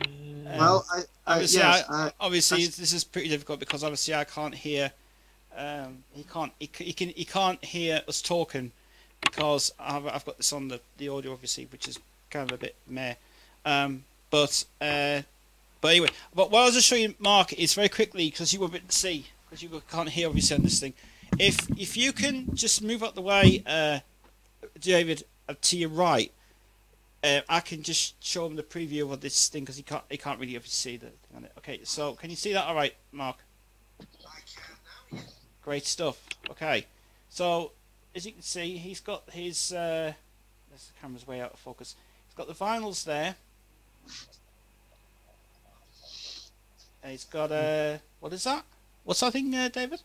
um, well, I, I obviously, yes, I, obviously I- this is pretty difficult because obviously I can't hear. Um, he can't. He, he can. He can't hear us talking because I've, I've got this on the, the audio, obviously, which is kind of a bit meh. Um, but uh, but anyway, but what I was just showing you, Mark, is very quickly because you were a bit to see because you can't hear obviously on this thing. If if you can just move out the way, uh, David, uh, to your right, uh, I can just show him the preview of this thing because he can't he can't really see the thing on it. Okay, so can you see that? All right, Mark. I can now. Great stuff. Okay, so as you can see, he's got his. Uh, this camera's way out of focus. He's got the vinyls there. And he's got a. what is that? What's that thing, uh, David?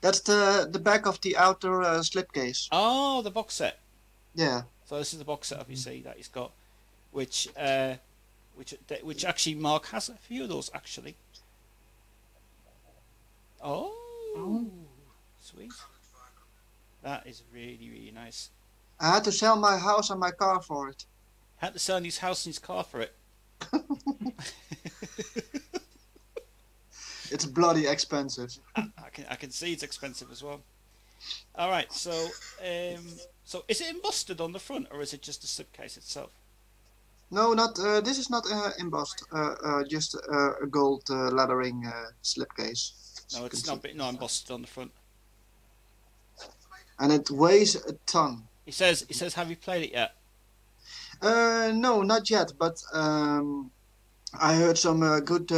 that's the the back of the outer uh, slipcase. Oh, the box set. Yeah. So this is the box set, obviously, that he's got, which, uh, which, which actually Mark has a few of those actually. Oh, sweet. That is really really nice. I had to sell my house and my car for it. Had to sell his house and his car for it. It's bloody expensive. I can I can see it's expensive as well. All right, so um, so is it embossed on the front or is it just the slipcase itself? No, not uh, this is not uh, embossed. Uh, uh, just uh, a gold uh, lettering uh, slipcase. No, it's not. Not embossed on the front. And it weighs a ton. He says. He says, "Have you played it yet?" Uh, no, not yet. But um, I heard some uh, good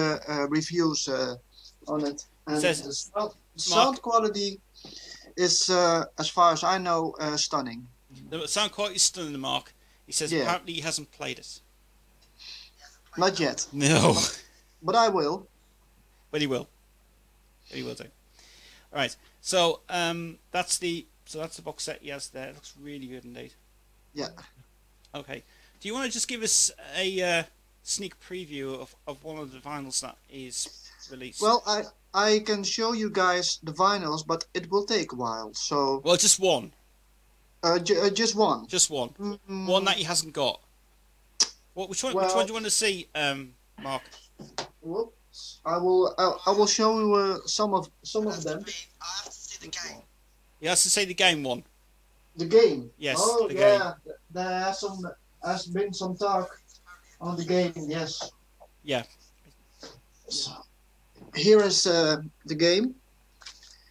reviews uh, on it. And Says- the sound, sound quality is, uh, as far as I know, uh, stunning. The sound quality is stunning, Mark. He says Yeah. apparently he hasn't played it. Not yet, No, but I will. but he will. He will do. All right. So um, that's the so that's the box set he has there. It looks really good indeed. Yeah. Okay. Do you want to just give us a uh, sneak preview of, of one of the vinyls that is released? Well, I I can show you guys the vinyls, but it will take a while. So well, just one. uh, j- uh, just one. Just one. Mm, One that he hasn't got. What? Which one? which one do you want to see, um, Mark? Whoops. I will. I, I will show you uh, some of some of them. I have to see the game. He has to say the game one. The game. Yes, Oh the yeah. There has some has been some talk on the game. Yes. Yeah. So, here is uh, the game.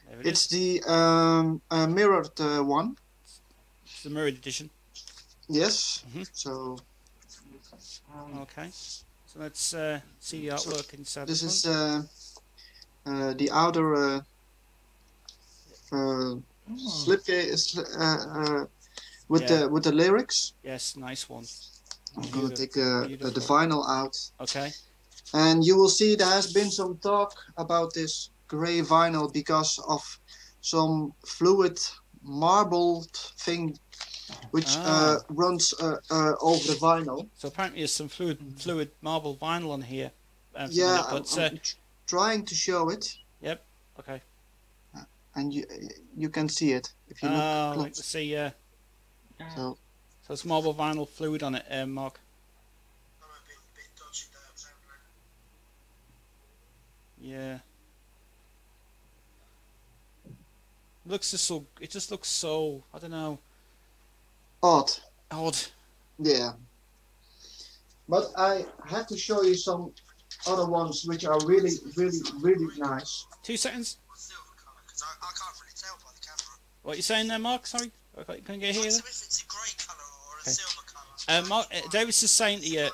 There it is. It's the um, uh, mirrored uh, one. It's the mirrored edition. Yes. Mhm. So Okay. So let's uh, see the artwork inside. this the is uh, uh, the outer uh, uh, slipcase uh, uh, with Yeah. the with the lyrics. yes, nice one. I'm gonna take uh, uh, the vinyl out, Okay. And you will see there has been some talk about this gray vinyl because of some fluid marbled thing which Ah. uh, runs uh, uh, over the vinyl. So apparently there's some fluid, fluid marble vinyl on here. Um, Yeah, but I'm, uh, I'm tr- trying to show it, Yep. okay. and you you can see it if you look Uh, close. like to see. Uh, So so it's marble vinyl fluid on it, Mark. Yeah. Looks just so. It just looks so. I don't know. odd. Odd. Yeah. But I have to show you some other ones which are really, really, really nice. Two seconds. Silver colour, because I, I can't really tell by the camera. What you saying there, Mark? Sorry, I can't- couldn't get here. So if it's a grey colour or a Okay. Uh, Mark, uh, David's just saying to you.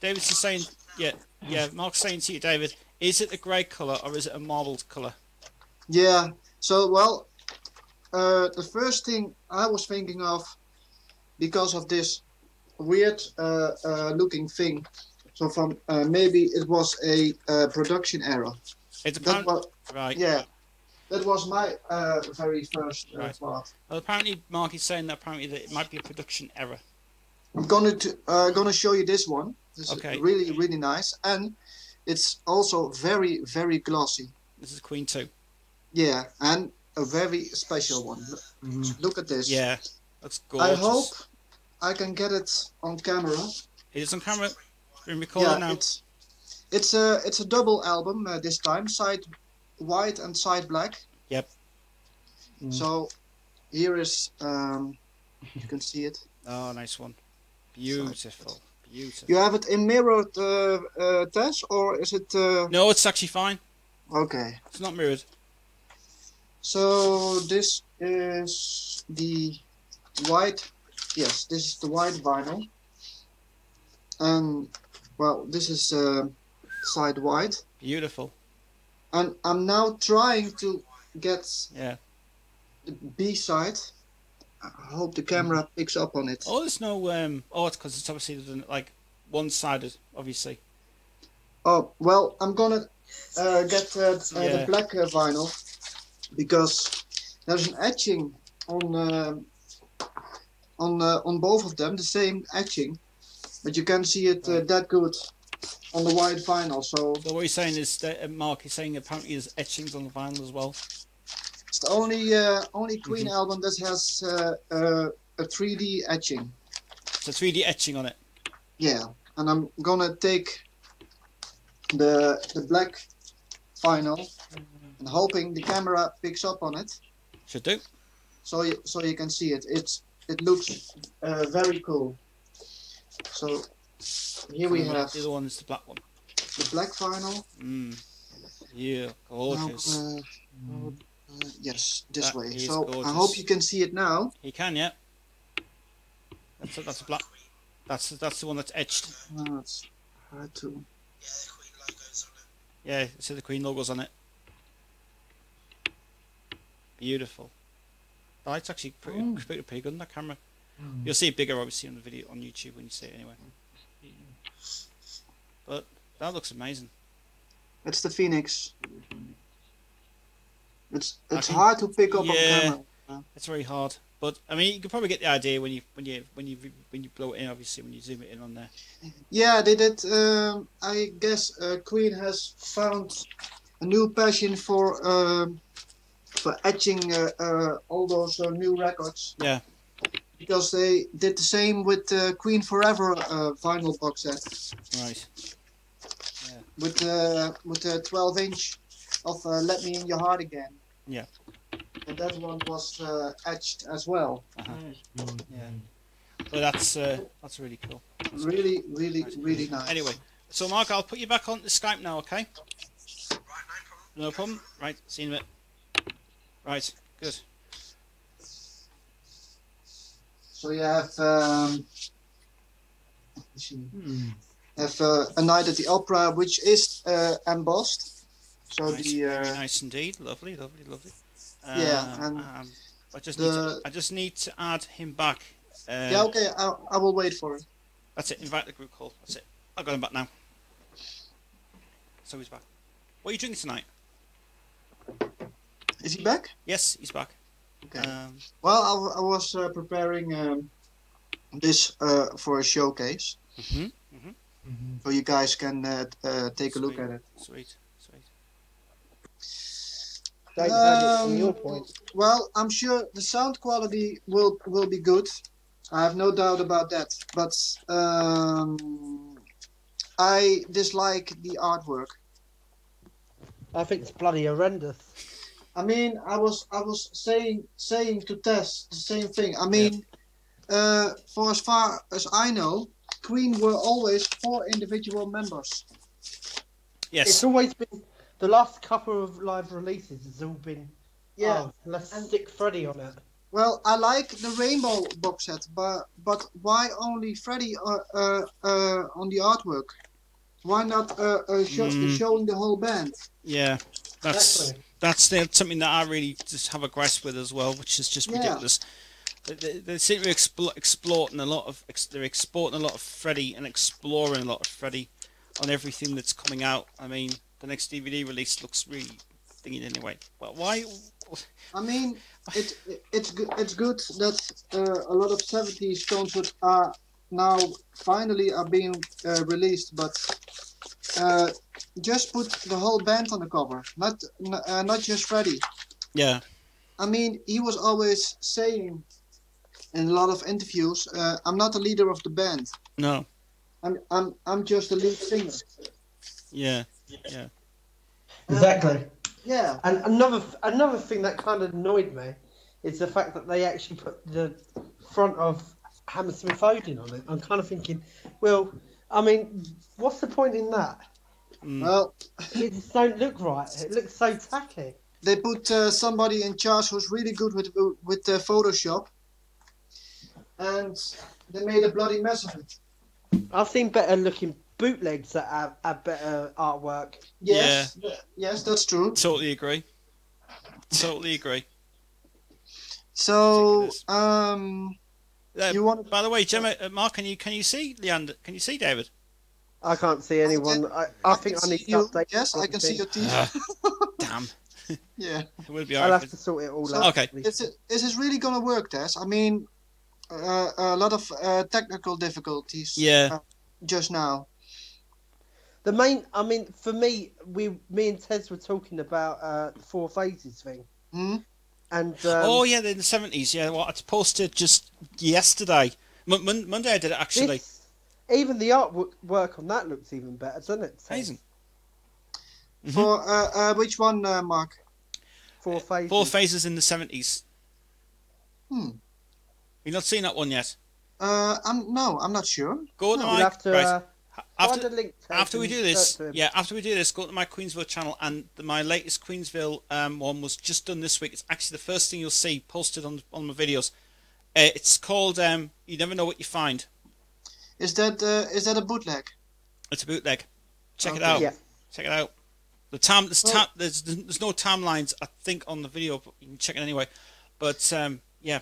David's just saying, yeah, yeah. Mark's saying to you, David, is it a grey colour or is it a marbled colour? Yeah. So well, uh, the first thing I was thinking of, because of this weird uh, uh, looking thing So from uh, maybe it was a uh, production error. It's That was right. yeah. That was my uh, very first uh, Right. thought. Well, apparently, Mark is saying that apparently that it might be a production error. I'm gonna to, uh, gonna show you this one. This Okay. is really really nice, and it's also very very glossy. This is Queen Two. Yeah, and a very special one. Look at this. Yeah, that's gorgeous. I hope I can get it on camera. it is on camera. Being recorded yeah, now. it's it's a it's a double album uh, this time, side white and side black. Yep. Mm. So here is um, you can see it. Oh, nice one. Beautiful. Beautiful. You have it in mirrored uh, uh, Tez, or is it uh, No, it's actually fine. okay? It's not mirrored. So this is the white. Yes, this is the white vinyl. And well, this is uh, side white. Beautiful. And I'm now trying to get Yeah. the B side. I hope the camera picks up on it. Oh, there's no um. Oh, it's because it's obviously like one-sided, obviously. Oh well, I'm gonna uh, get uh, uh, Yeah. the black uh, vinyl because there's an etching on um on uh, on both of them, the same etching, but you can't see it uh, that good on the white vinyl. So So what you're saying is that uh, Mark is saying apparently there's etchings on the vinyl as well. It's the only uh, only Queen Mhm. album that has uh, uh, a 3D etching. So 3D etching on it. Yeah, and I'm gonna take the the black vinyl and hoping the camera picks up on it. Should do. so you, so you can see it. It's it looks uh, very cool. So here we have the other one is the black one. the black vinyl. Mm. Yeah, Now, gorgeous. uh, uh, yes, this That way. So I hope you can see it now. He can, yeah. That's a, that's a black. That's that's the one that's etched. Uh, it's hard to. Yeah, see the Queen logos on it. Beautiful. Oh, it's actually pretty, Mm. pretty, pretty good on that camera. You'll see it bigger, obviously, on the video on YouTube when you see it anyway. But that looks amazing. It's the Phoenix. It's it's hard to pick up Yeah. on camera. It's very hard, but I mean, you can probably get the idea when you when you when you when you blow it in. Obviously, when you zoom it in on there. Yeah, they did. Um, I guess uh, Queen has found a new passion for um, for etching uh, uh, all those uh, new records. Yeah. Because they did the same with the Queen Forever uh, vinyl box set Right. Yeah. with uh, with the 12 inch of uh, Let Me In Your Heart Again. Yeah. And that one was uh, etched as well. Uh-huh. Yeah. But that's uh, that's really cool. Really, really, really nice. Anyway, so Mark, I'll put you back on the Skype now, okay? No problem. Right, see you in a bit. Right, good. So you have um. Hmm. have uh, a night at the opera, which is uh, embossed. So Nice, the very uh, nice indeed. Lovely, lovely, lovely. Yeah, Uh, and um, I just need to, I just need to add him back. Uh, yeah, okay, I, I will wait for it. That's it. Invite the group call. That's it. I got him back now. So he's back. What are you drinking tonight? Is he back? Yes, he's back. Okay. Um, well, I was uh, preparing um, this uh, for a showcase, mhm. so you guys can uh, t- uh, take a look at it. Sweet, sweet. Don't have Um, your point. Well, I'm sure the sound quality will will be good. I have no doubt about that. But um, I dislike the artwork. I think it's bloody horrendous. I mean, I was I was saying saying to Tez the same thing. I mean, uh, for as far as I know, Queen were always four individual members. Yes. It's always been the last couple of live releases has all been Yeah. oh, let's And- stick Freddie on it. Well, I like the Rainbow box set, but but why only Freddie uh, uh, uh, on the artwork? Why not uh, uh, show, Mm. showing the whole band? Yeah. That's Exactly. that's the, something that I really just have a grasp with as well, which is just Yeah. ridiculous. They, they, they seem to be explo- exploiting a lot of ex- they're exporting a lot of Freddie and exploring a lot of Freddie, on everything that's coming out. I mean, the next DVD release looks really thingy anyway. But why? I mean, it, it it's good. It's good that uh, a lot of '70s concerts are now finally are being uh, released, but uh, just put the whole band on the cover, not n- uh, not just Freddie. Yeah, I mean, he was always saying in a lot of interviews, uh, "I'm not the leader of the band. no, I'm I'm I'm just the lead singer." yeah, Exactly. Yeah, And another another thing that kind of annoyed me is the fact that they actually put the front of Hammersmith Odeon on it. I'm kind of thinking, well, I mean, what's the point in that? Mm. well, It just don't look right. It looks so tacky. they put uh, somebody in charge who's really good with with uh, Photoshop, and they made a bloody mess of it. I've seen better looking bootlegs that have, have better artwork. Yes, yes, that's true. totally agree. Totally agree. So, um, Uh, you want by the way, Gemma, uh, Mark, can you can you see Leander? Can you see David? I can't see anyone. I, I, think I can need see to update. Yes, I can see your teeth. Damn, yeah. it will be I'll alright. have to sort it all So- out. Okay. Is it is this really gonna work, Tez? I mean, uh, a lot of uh, technical difficulties. Yeah. uh, just now. The main, I mean, for me, we, me and Tez were talking about uh, the four phases thing, Hmm? and um, oh yeah, they're in the seventies. Yeah, well, I posted just yesterday. Mon Mon- Monday I did it actually. this, even the artwork on that looks even better, doesn't it? Tez? Amazing. Mhm. For uh, uh, which one, uh, Mark? Four phases. Four phases in the seventies. Hmm. You've not seen that one yet. Uh, I'm no, I'm not sure. Go on, No, my You'll have to right. After, find a link. Tez, after we do this, search for him. yeah, after we do this, go to my Queensville channel, and the, my latest Queensville um, one was just done this week. It's actually the first thing you'll see posted on on my videos. Uh, it's called um, "You Never Know What You Find." Is that uh, is that a bootleg? It's a bootleg. Check it out. Yeah. Check it out. The time, there's, Well- time, there's there's no timelines, I think, on the video, but you can check it anyway. But um, yeah,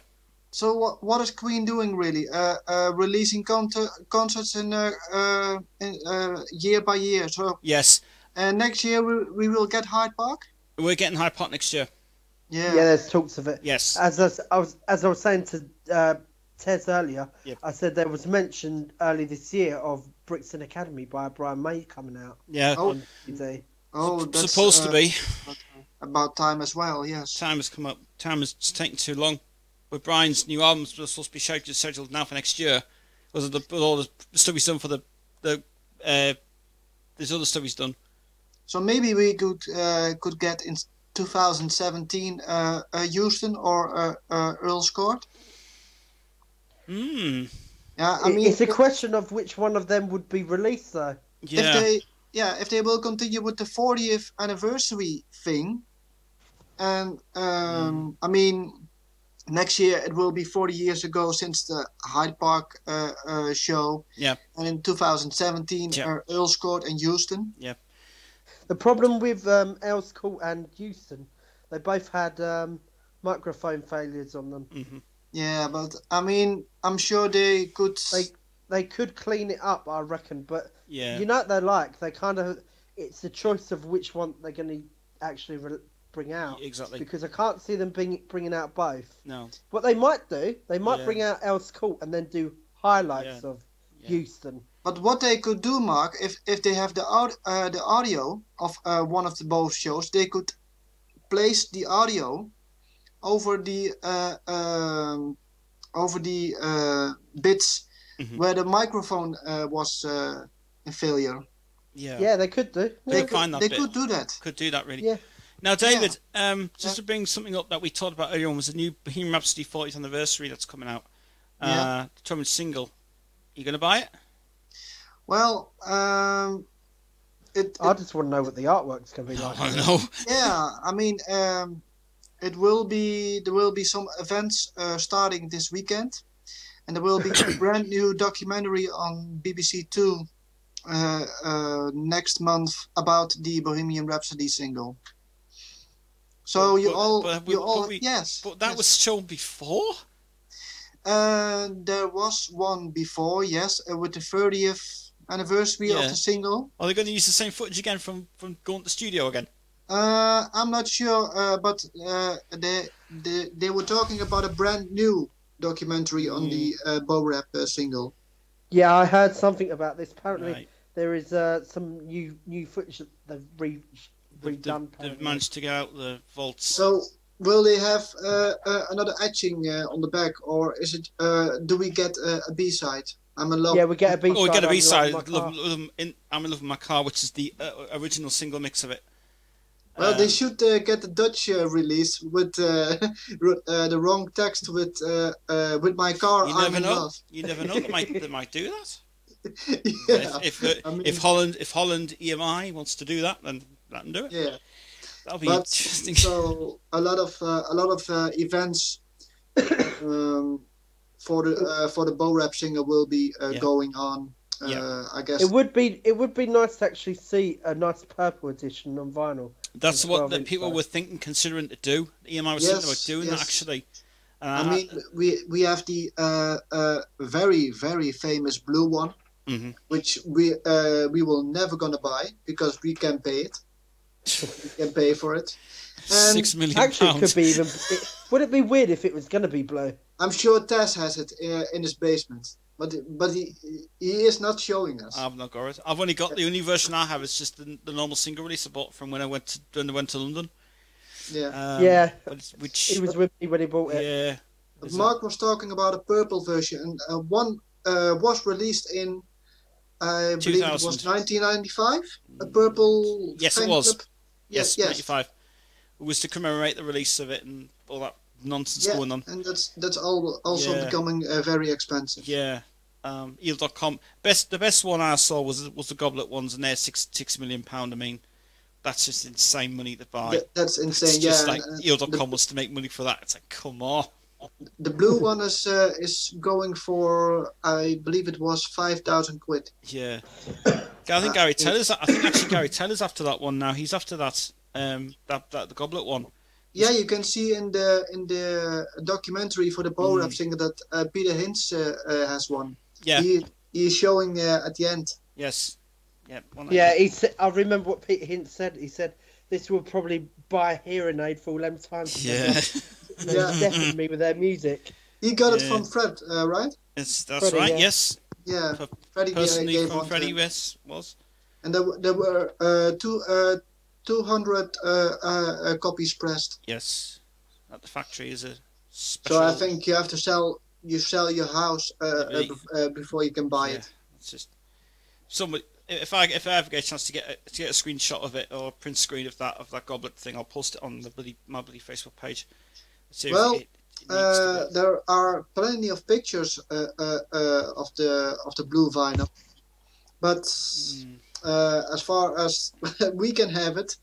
So what what is Queen doing really? Uh, uh, releasing con- concerts in, uh, uh, in uh, year by year. So yes, uh, next year we, we will get Hyde Park. we're getting Hyde Park next year. Yeah. yeah, there's talks of it. Yes, As I, was- I was, as I was saying to uh, Tez earlier, Yep. I said there was mention early this year of Brixton Academy by Brian May coming out yeah. Oh, on DVD. oh, that's supposed uh, to be. about time as well. Yes. Time has come up. Time has taken too long. But Brian's new album's supposed to be scheduled scheduled now for next year. Was the with all the stuff he's done for the the uh, there's other stuff he's done. So maybe we could uh, could get in 2017 uh, uh, Houston or uh, uh, Earl's Court. Hmm. Yeah, I mean, it's a question of which one of them would be released, though. Yeah. if they yeah if they will continue with the 40th anniversary thing, and um, I mean, next year it will be 40 years ago since the Hyde Park uh, uh, show. Yeah. And in 2017, Yeah. uh, Earl's Court and Houston. Yeah. The problem with um, Earls Court and Houston, they both had um, microphone failures on them. hmm Yeah, but I mean, I'm sure they could. They they could clean it up, I reckon, but Yeah. you know what they're like. They kind of it's the choice of which one they're going to actually re- bring out exactly. because I can't see them bring, bringing out both. No. What they might do, they might Yeah. bring out Earls Court and then do highlights Yeah. of Yeah. Houston. But what they could do, Mark, if if they have the aud- uh, the audio of uh, one of the both shows, they could place the audio over the uh, um, over the uh, bits Mhm. where the microphone uh, was uh, in failure. Yeah. Yeah, they could do. They Yeah. find that they bit. could do that. Could do that really. Yeah. Now, David, um, just Yeah. to bring something up that we talked about earlier on was the new Bohemian Rhapsody 40th anniversary that's coming out. Uh, Yeah. the Truman single. You gonna buy it? Well, um, it, I just want to know what the artwork's going to be like. I don't know. yeah, I mean, um, it will be there will be some events uh, starting this weekend, and there will be a brand new documentary on BBC Two uh, uh, next month about the Bohemian Rhapsody single. So But- you but- all, but we- you but all, we- yes. But that yes. was shown before. Uh, there was one before, yes, uh, with the 30th anniversary Yeah. of the single. Are they going to use the same footage again from from going to the studio again? Uh, I'm not sure, uh, but uh, they, they they were talking about a brand new documentary on the uh, Bo Rap uh, single. Yeah, I heard something about this. Apparently, Right. there is uh, some new new footage that they've re- They've, redone. they've apparently. managed to get out the vaults. So will they have uh, uh, another etching uh, on the back, or is it? Uh, do we get uh, a B side? I'm in love. Yeah, we get a B side. Oh, we get a on B side. Love My Love, love, in, I'm in love with my car, which is the uh, original single mix of it. Well, Uh, they should uh, get the Dutch uh, release with uh, uh, the wrong text with uh, uh, with my car. You I'm never know. love. You never know. They might, they might do that. yeah, If if, uh, I mean- if Holland if Holland EMI wants to do that, then let them do it. yeah. That'll be But interesting. so a lot of uh, a lot of uh, events um, for the uh, for the Bo Rap singer will be uh, Yeah. going on. Uh, Yeah. I guess. It would be it would be nice to actually see a nice purple edition on vinyl. That's the what the people size. were thinking, considering to do. EMI was Yes, thinking about doing that actually. Uh, I mean, we we have the uh, uh, very very famous blue one, mhm. which we uh, we will never gonna buy because we can pay it. We can pay for it. And six million Actually, it pounds. could be even. It, would it be weird if it was going to be blue? I'm sure Tez has it uh, in his basement, but but he he is not showing us. I've not got it. I've only got the only version I have is just the, the normal single release I bought from when I went to when I went to London. yeah. Um, yeah, which he was with me when he bought it. yeah, But is it- Mark was talking about a purple version, and uh, one uh, was released in, I believe it was 1995. A purple. Yes, it was. club. Yes, Yes, yes. ninety five. It was to commemorate the release of it and all that nonsense Yeah, going on. and that's that's all also Yeah. becoming uh, very expensive. Yeah. Um, eil.com. Best the best one I saw was was the goblet ones and they're six six million pound. I mean, that's just insane money to buy. Th- that's insane. it's yeah, just like uh, eil.com the, wants to make money for that. It's like come on. The blue one is uh, is going for I believe it was five thousand quid. Yeah. I think Gary Taylor's. I think actually Gary Taylor's after that one now. He's after that. Um, that that the goblet one. Yeah, you can see in the in the documentary for the Bo Rap Mm. singer that uh, Peter Hince uh, uh, has one. Yeah. He he is showing uh, at the end. Yes. Yeah. One Yeah, he said. I remember what Peter Hince said. He said this will probably buy a hearing aid for all them times. Yeah. They Yeah. deafened me with their music. He got it Yeah. from Fred, uh, right? It's, that's Freddie, right. yeah. Yes. Yeah, Per- Freddie uh, Personally gave from one to Freddie him. West was. and there, were- there were uh, two uh, two hundred uh, uh, uh, copies pressed. Yes. At the factory is a special. So I think you have to sell you sell your house uh, uh, Really? uh, before you can buy yeah, it. It's just somebody. If I if I ever get a chance to get a, to get a screenshot of it or a print screen of that of that goblet thing, I'll post it on the bloody my bloody Facebook page. See if Well, it, it Uh, there are plenty of pictures uh, uh, uh, of the of the blue vinyl, but Mm. uh, as far as we can have it,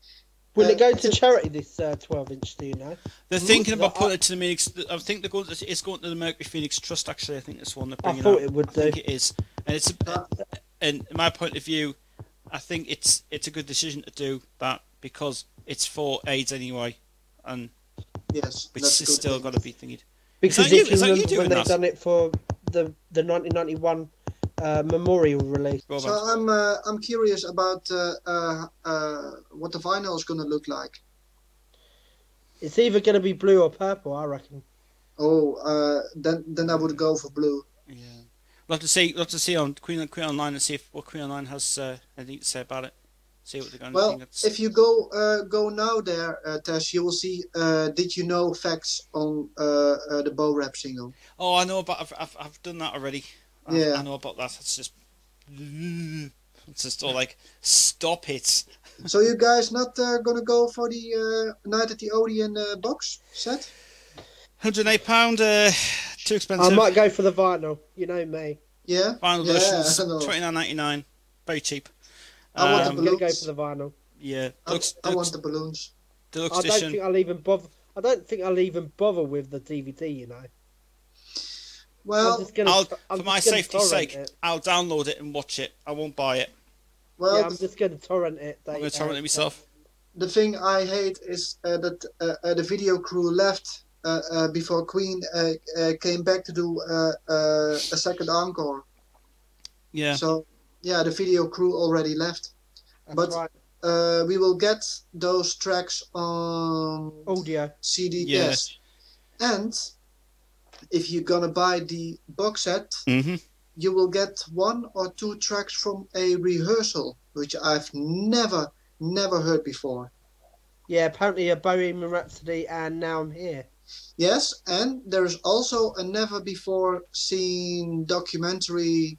Will Uh, it go to charity? This uh, twelve inch? Do you know? They're thinking about putting it to the Phoenix. I think they're going. To, it's going to the Mercury Phoenix Trust. Actually, I think this one they're I thought out. it would I do. think it is, and it's. A, Uh, and my point of view, I think it's it's a good decision to do that because it's for AIDS anyway, and yes, which that's is still thing. got to be thingy. Because that you- if is that you doing when they've done it for the the 1991 uh, memorial release. So. I'm uh, I'm curious about uh, uh, uh, what the vinyl is going to look like. It's either going to be blue or purple, I reckon. Oh, uh, then then I would go for blue. Yeah, we'll have to see. We'll have to see on Queen Queen Online and see if what Queen Online has uh, anything to say about it. See what they're going to Well, think. That's, if you go uh, go now there, uh, Tez, you will see. Uh, did you know facts on uh, uh, the Bo Rap single? oh, I know about. I've, I've, I've done that already. I, Yeah. I know about that. It's just. It's just all like, stop it. so you guys not uh, gonna go for the uh, Night at the Odeon uh, box set? Hundred eight pound. Uh, too expensive. I might go for the vinyl. You know me. Yeah. Final Yeah, versions twenty nine ninety nine. Very cheap. I want the Um, I'm going to go balloons. for the vinyl. yeah, I, deluxe, I want the balloons. deluxe I don't edition. think I'll even bother. I don't think I'll even bother with the DVD. You know. Well, I'm just gonna. I'll, I'm for my just safety's sake, It. I'll download it and watch it. I won't buy it. well, yeah, I'm just going to torrent it. I'm going to torrent it myself. the thing I hate is uh, that uh, uh, the video crew left uh, uh, before Queen uh, uh, came back to do uh, uh, a second encore. Yeah. So yeah, the video crew already left. That's But- right. Uh, we will get those tracks on Audio. CD. Yeah. Yes, and if you're gonna buy the box set, Mm-hmm. you will get one or two tracks from a rehearsal, which I've never, never heard before. Yeah, apparently a Bohemian Rhapsody and Now I'm Here. Yes, and there's also a never before seen documentary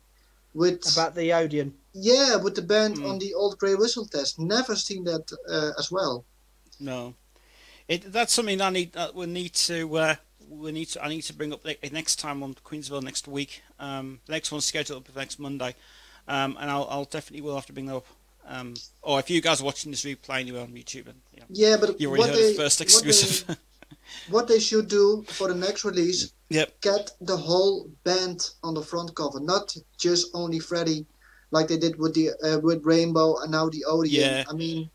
with About the Odeon. yeah with the band Mm. on the old grey whistle test. Never seen that uh, as well. No, it that's something I need. Uh, we need to. Uh, we need to. I need to bring up the, next time on Queensville next week. Um, the next one's scheduled for next Monday, um, and I'll, I'll definitely will have to bring that up. Um, or if you guys are watching this replay anyway on YouTube, and yeah, Yeah, but you already heard they it first exclusive. they, what they should do for the next release, Yep. get the whole band on the front cover, not just only Freddie, like they did with the uh, with Rainbow and now the Odeon. Yeah. I mean,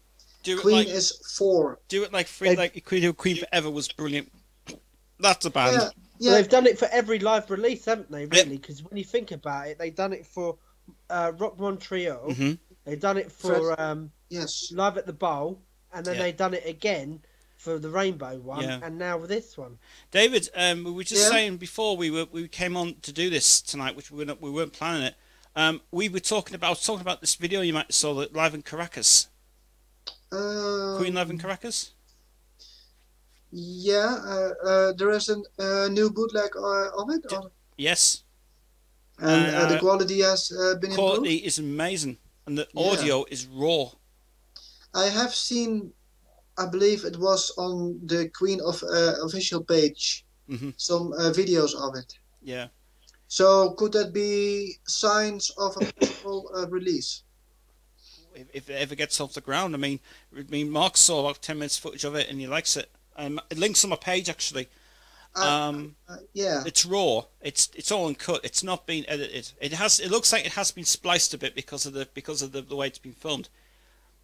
do it Queen like is four. do it like free, like Queen, Queen Forever was brilliant. That's a band. Yeah, Well, they've done it for every live release, haven't they? Really? Because when you think about it, they've done it for uh, Rock Montreal. hmm They've done it for Fred- um, yes. Live at the Bowl, and then Yeah. they've done it again for the Rainbow one, Yeah. and now this one. David, um, we were just Yeah. saying before we were we came on to do this tonight, which we were not, we weren't planning it. Um, we were talking about I was talking about this video you might have saw that live in Caracas, Um, Queen live in Caracas. Yeah, uh, uh, there is a uh, new bootleg uh, of it, or- Yes, and uh, the quality has uh, been improved. quality is amazing, and the Yeah. audio is raw. I have seen, I believe it was on the Queen of uh, official page, Mhm. some uh, videos of it. Yeah, So could that be signs of a possible uh, release? if, if it ever gets off the ground, I mean, I mean, Mark saw about ten minutes footage of it and he likes it. Um, it links on my page actually. Uh, Um, uh, yeah, it's raw. It's it's all uncut. It's not been edited. It has. It looks like it has been spliced a bit because of the because of the, the way it's been filmed.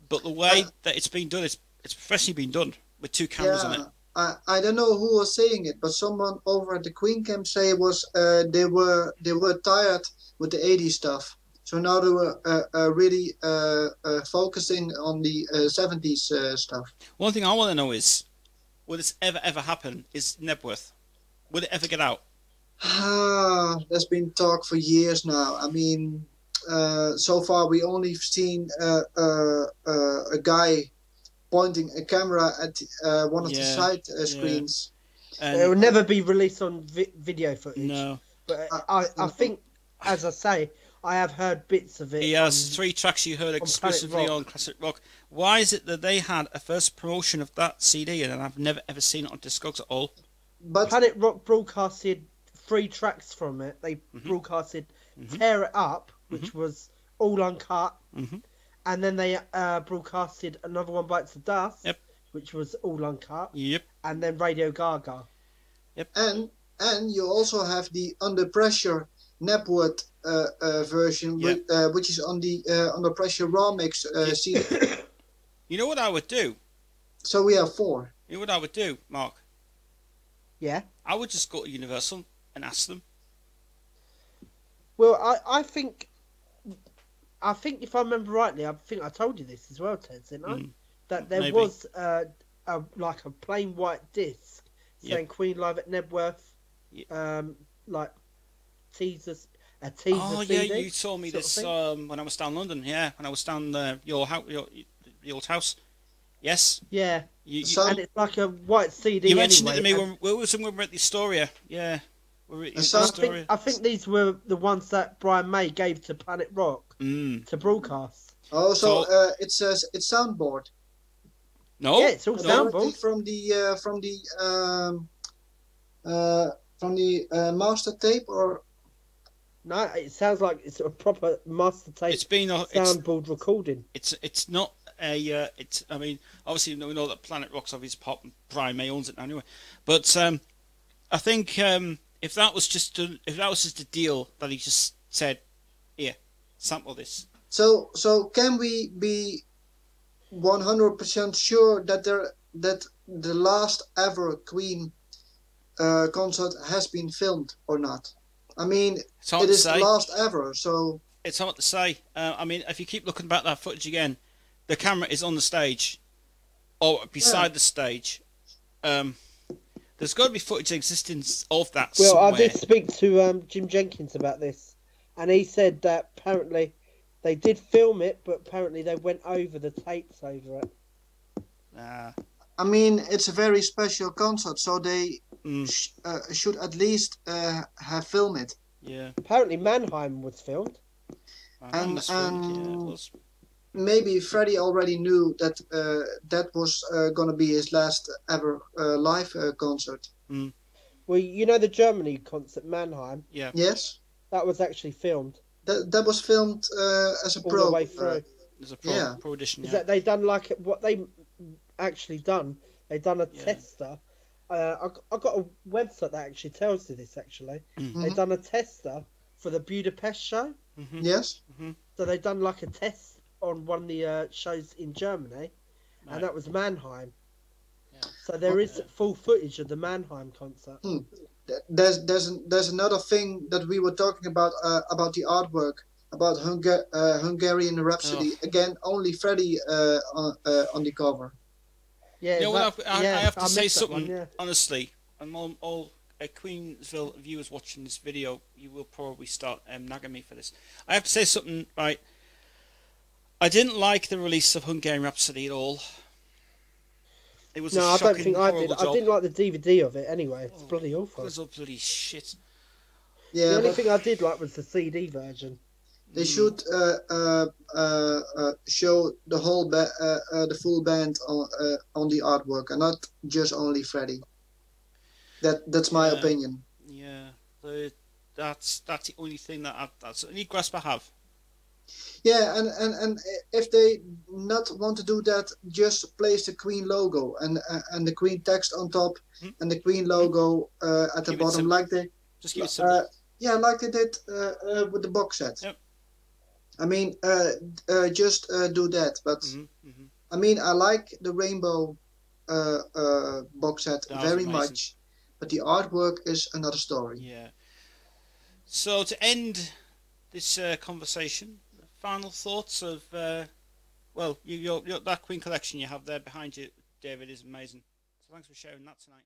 But the way Uh, that it's been done, it's it's professionally been done with two cameras on it. yeah. I, I don't know who was saying it, but someone over at the Queen camp say was uh, they were they were tired with the 80s stuff. So now they were uh, uh, really uh, uh, focusing on the uh, 70s uh, stuff. One thing I want to know is, will this ever ever happen? Is Knebworth? Will it ever get out? Ah, there's been talk for years now. I mean, uh, so far we only seen uh, uh, uh, a guy pointing a camera at uh, one of the side uh, screens. And it will never be released on vi- video footage. no. But Uh, I, I think, as I say, I have heard bits of it. He has on- three tracks you heard Planet exclusively on Classic Rock. Why is it that they had a first promotion of that CD and I've never ever seen it on Discogs at all? But Planet Rock broadcasted three tracks from it. They Mhm. broadcasted Mhm. "Tear It Up," which was all uncut, Mhm. And then they uh, broadcasted another one, "Bites the Dust," Yep. which was all uncut, Yep. and then Radio Gaga. Yep. and and you also have the under pressure Knebworth uh, uh, version, Yeah. with, uh, which is on the uh, under pressure raw mix uh, Yeah. CD. You know what I would do? So we have four. You know what I would do, Mark? Yeah. I would just go to Universal and ask them. Well, I, I think, I think if I remember rightly, I think I told you this as well, Ted, didn't I? Mm. That there Maybe. was uh, a like a plain white disc saying Queen Live at Knebworth, Yeah. um, like teasers, a teaser Oh CD. yeah, you told me this um, when I was down London. Yeah, when I was down uh, your house, your the old house. Yes, Yeah, you, you, So- and it's like a white CD. you mentioned anyway, it to me and- when, we were- when we were at the Astoria. Yeah, we were at the So- I think, I think these were the ones that Brian May gave to Planet Rock Mm. to broadcast. Oh, so, So- uh, it says it's soundboard. No, yeah, it's all no. Soundboard. from the uh, from the um, uh, from the uh, master tape or No, it sounds like it's a proper master tape it's been a, it's soundboard recording. it's it's not a uh, it's I mean obviously we know that Planet Rock's obviously pop and Brian May owns it now anyway, but um, I think um, if that was just a, if that was just a deal that he just said, here, sample this. so so can we be 100% sure that there that the last ever Queen uh, concert has been filmed or not? I mean, It's hard it to is say. the last ever, so it's hard to say. Uh, I mean, if you keep looking back at that footage again, the camera is on the stage or beside the stage. Um, there's got to be footage existence of that Well, somewhere. I did speak to um, Jim Jenkins about this, and he said that apparently they did film it, but apparently they went over the tapes over it. Ah, I mean, it's a very special concert, so they mm, sh- uh, should at least uh, have filmed it. yeah. Apparently, Mannheim was filmed. I And- remember filmed it, yeah, was. Maybe Freddie already knew that uh, that was uh, going to be his last ever uh, live uh, concert. Well, you know the Germany concert, Mannheim. Yeah. Yes, That was actually filmed that that was filmed uh, as a all pro. the way uh, through. There's a pro, Yeah. pro edition. Is Yeah. that they done like what they actually done? They done a Yeah. tester. Uh, I, got- I got a website that actually tells you this. Actually, they Mhm. done a tester for the Budapest show. hmm Yes, So they done like a test on one of the uh, shows in Germany, Right. and that was Mannheim. Yeah. So there is Okay. full footage of the Mannheim concert. Th- there's there's there's another thing that we were talking about uh, about the artwork about Hunga- uh, Hungarian Rhapsody. Oh. Again, only Freddie uh, on, uh, on the cover. Yeah, You know what? that- I, I, yeah, I have to I say missed that one, something yeah. honestly. And all, all uh, Queensville viewers watching this video, you will probably start um, nagging me for this. I have to say something. Right, I didn't like the release of Hungarian Rhapsody at all. It was No, a I shocking, don't think I did. horrible I didn't like the DVD of it anyway. It's Oh, bloody It awful. was all bloody shit. Yeah, the only but thing I did like was the CD version. they Mm. should uh, uh, uh, uh, show the whole ba- uh, uh, the full band on uh, on the artwork and not just only Freddie. That that's my Yeah. opinion. Yeah, the, that's that's the only thing that I, that's the only grasp I have. Yeah, and, and, and if they not want to do that, just place the Queen logo and uh, and the Queen text on top Hmm. and the Queen logo uh, at the Keep bottom, like they Just keep it simple. uh, yeah, like they did uh, uh, with the box set. Yep. I mean, uh, uh, just uh, do that. But Mhm, mhm. I mean, I like the rainbow uh, uh, box set That very much, but the artwork is another story. Yeah. So to end this uh, conversation, final thoughts of uh, well, your, your that Queen collection you have there behind you, David, is amazing. So thanks for sharing that tonight.